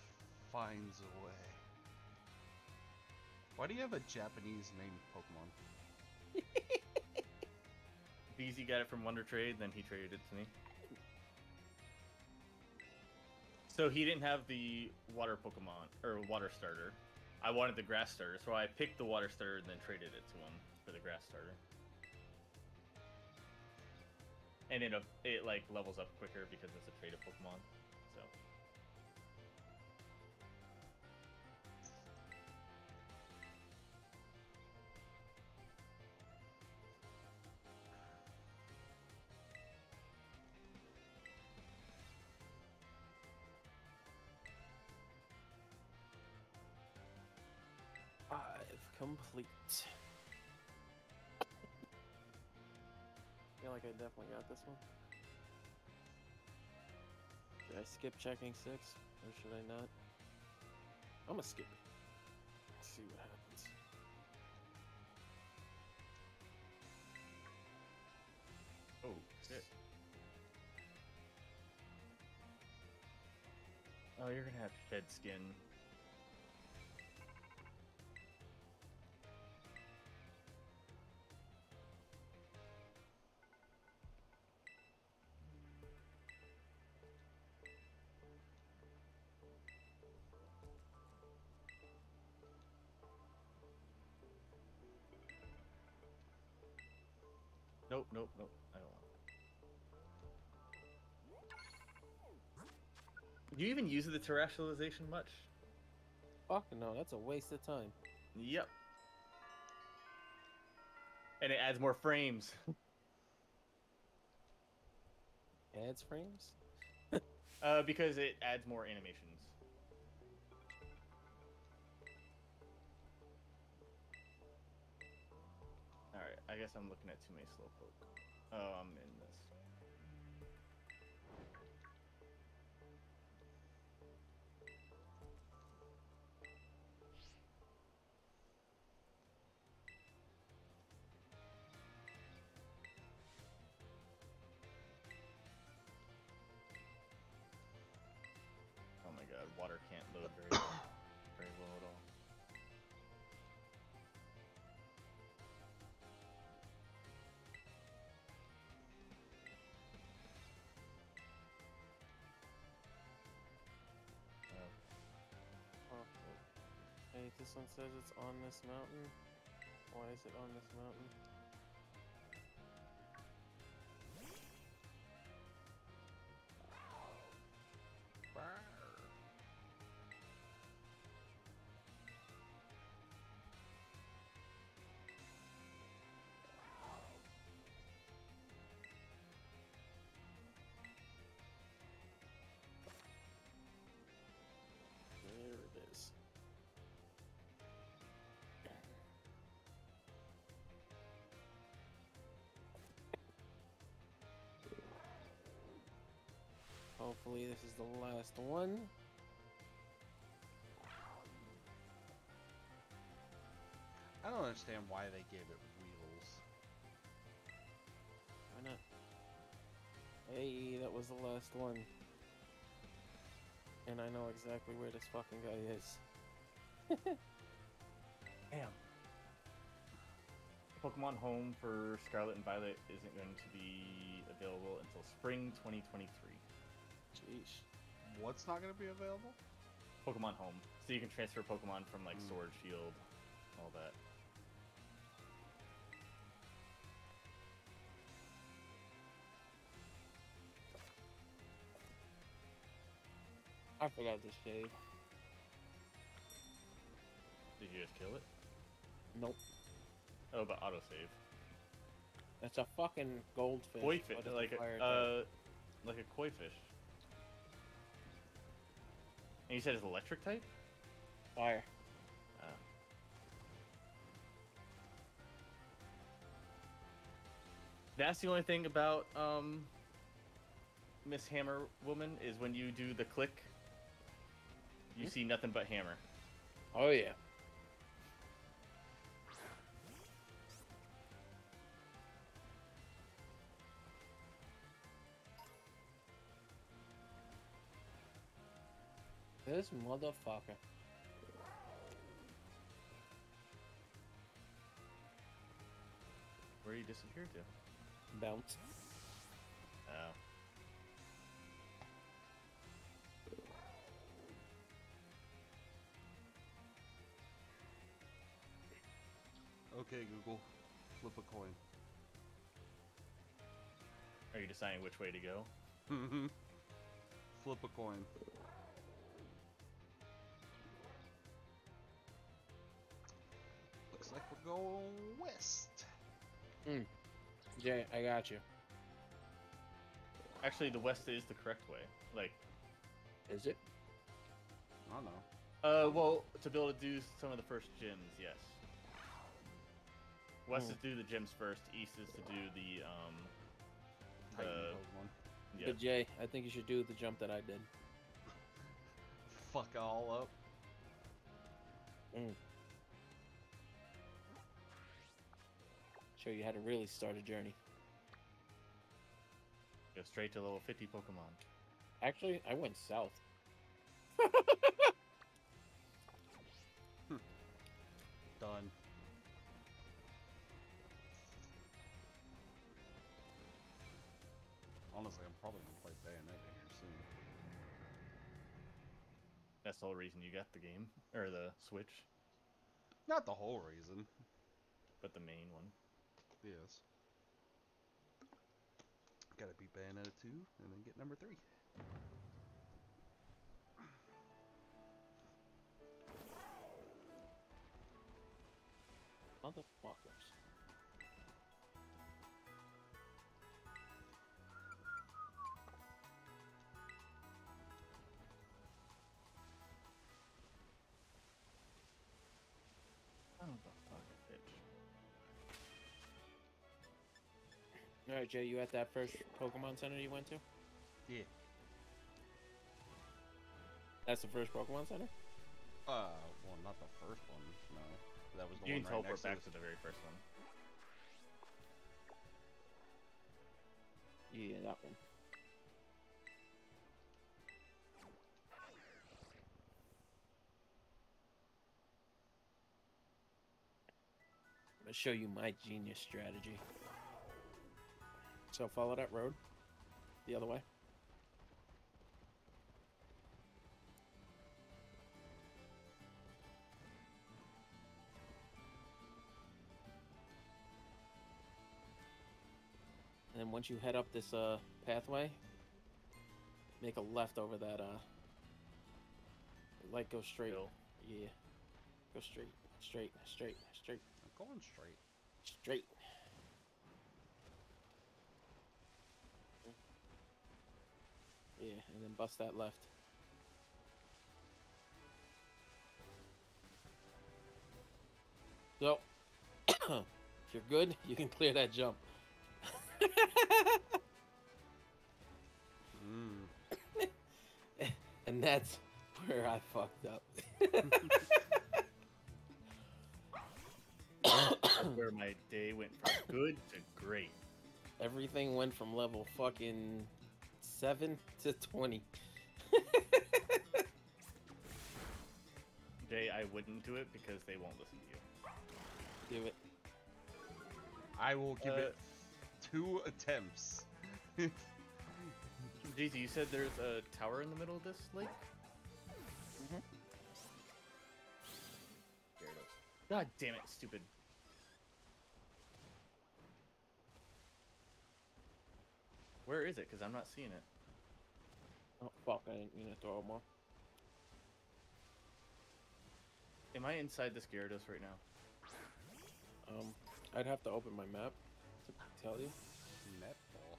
finds a way. Why do you have a Japanese named Pokemon? BZ got it from Wonder Trade, then he traded it to me. So he didn't have the water Pokemon or water starter. I wanted the grass starter, so I picked the water starter and then traded it to him for the grass starter. And it it like levels up quicker because it's a traded Pokemon. So complete. Like I definitely got this one. Should I skip checking six, or should I not? I'm gonna skip it. Let's see what happens. oh shit. Oh, you're gonna have head skin. Nope, nope, nope. I don't want. it. Do you even use the terastallization much? Fuck no, that's a waste of time. Yep. And it adds more frames. Adds frames? Uh, because it adds more animations. I guess I'm looking at too many slowpoke. Oh, I'm in this. Hey, this one says it's on this mountain. Why is it on this mountain? Hopefully this is the last one. I don't understand why they gave it wheels. Why not? Hey, that was the last one. And I know exactly where this fucking guy is. Damn. Pokemon Home for Scarlet and Violet isn't going to be available until spring 2023. Jeez. What's not going to be available? Pokemon Home. So you can transfer Pokemon from like Mm. Sword, Shield, all that. I forgot to shave. Did you just kill it? Nope. Oh, but autosave. That's a fucking goldfish. Koi fish, What is the like a, type? uh, like a koi fish. And you said it's electric type? fire. Uh, that's the only thing about um, Miss Hammer Woman is when you do the click, you Hmm? see nothing but hammer. Oh yeah. This motherfucker. Where did you disappeared to? Bounce. Oh. Okay, Google, flip a coin. Are you deciding which way to go? Mm-hmm. flip a coin. Like we're going west. Jay, I got you. Actually, the west is the correct way. Like, Is it? I don't know. uh, well, to be able to do some of the first gyms, yes. West Hmm. is to do the gyms first. East is to do the um. Titan Uh, Pokemon. Yeah. But Jay, I think you should do the jump that I did. Fuck all up. Show you how to really start a journey. Go straight to level 50 Pokemon. Actually, I went south. Done. Honestly, I'm probably gonna play Bayonetta here soon. That's the whole reason you got the game or the Switch, Not the whole reason. but the main one. Yes. Gotta beat Bayonetta 2 and then get number 3. Motherfuckers. All right, Jay, you at that first Pokemon Center you went to? Yeah. That's the first Pokemon Center. Uh, well, not the first one. No, that was the You one can right teleport next back to to the very first one. Yeah, that one. I'm gonna show you my genius strategy. So follow that road the other way. And then once you head up this uh pathway, make a left over that uh like go straight. Hill. Yeah. Go straight. Straight, straight, straight, I'm going straight. straight. Yeah, and then bust that left. So, if you're good, you can clear that jump. Mm. and that's where I fucked up. Where my day went from good to great. Everything went from level fucking 7 to 20. Jay, I wouldn't do it because they won't listen to you. Do it. I will give Uh, it two attempts. Jeezy, you said there's a tower in the middle of this lake? Mhm. Gyarados. God damn it, stupid. Where is it? Because I'm not seeing it. Oh, fuck, I didn't mean to throw more. Am I inside this Gyarados right now? Um, I'd have to open my map to tell you. Netball.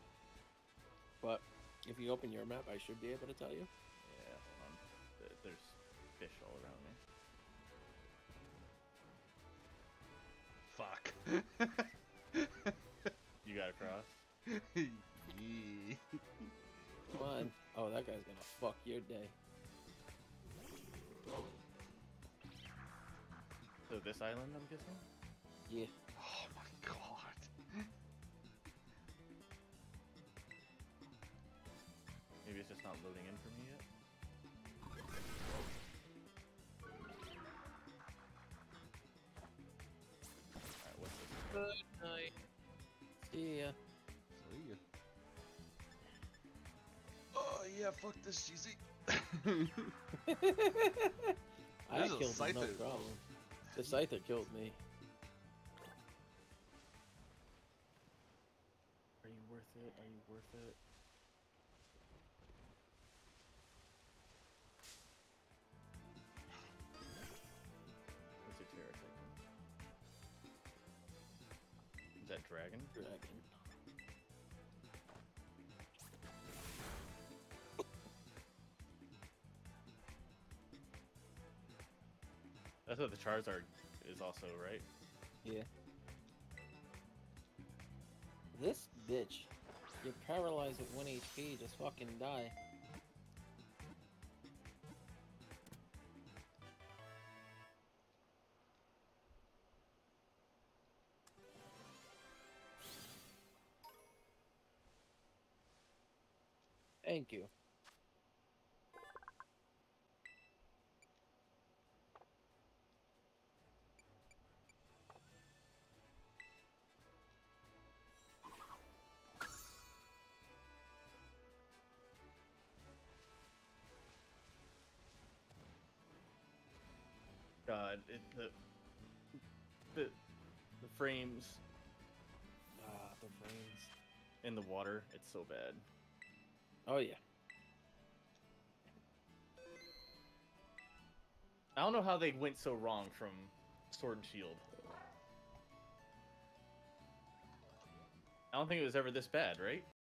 But if you open your map, I should be able to tell you. Yeah, hold on. There's fish all around me. Fuck. You got across? Yee. Come on. Oh, that guy's gonna fuck your day. So this island, I'm guessing? Yeah. Oh my god. Maybe it's just not loading in for me yet? Alright, what's this? Good night. See ya. Yeah, fuck this cheesy. I There's a killed him, no problem. The Scyther killed me. Are you worth it? Are you worth it? That's what the Charizard is also, right? Yeah. This bitch. You're paralyzed with 1 HP, just fucking die. Thank you. God, it, the the the frames Ah, the frames. in the water, it's so bad. Oh yeah. I don't know how they went so wrong from Sword and Shield. I don't think it was ever this bad, right?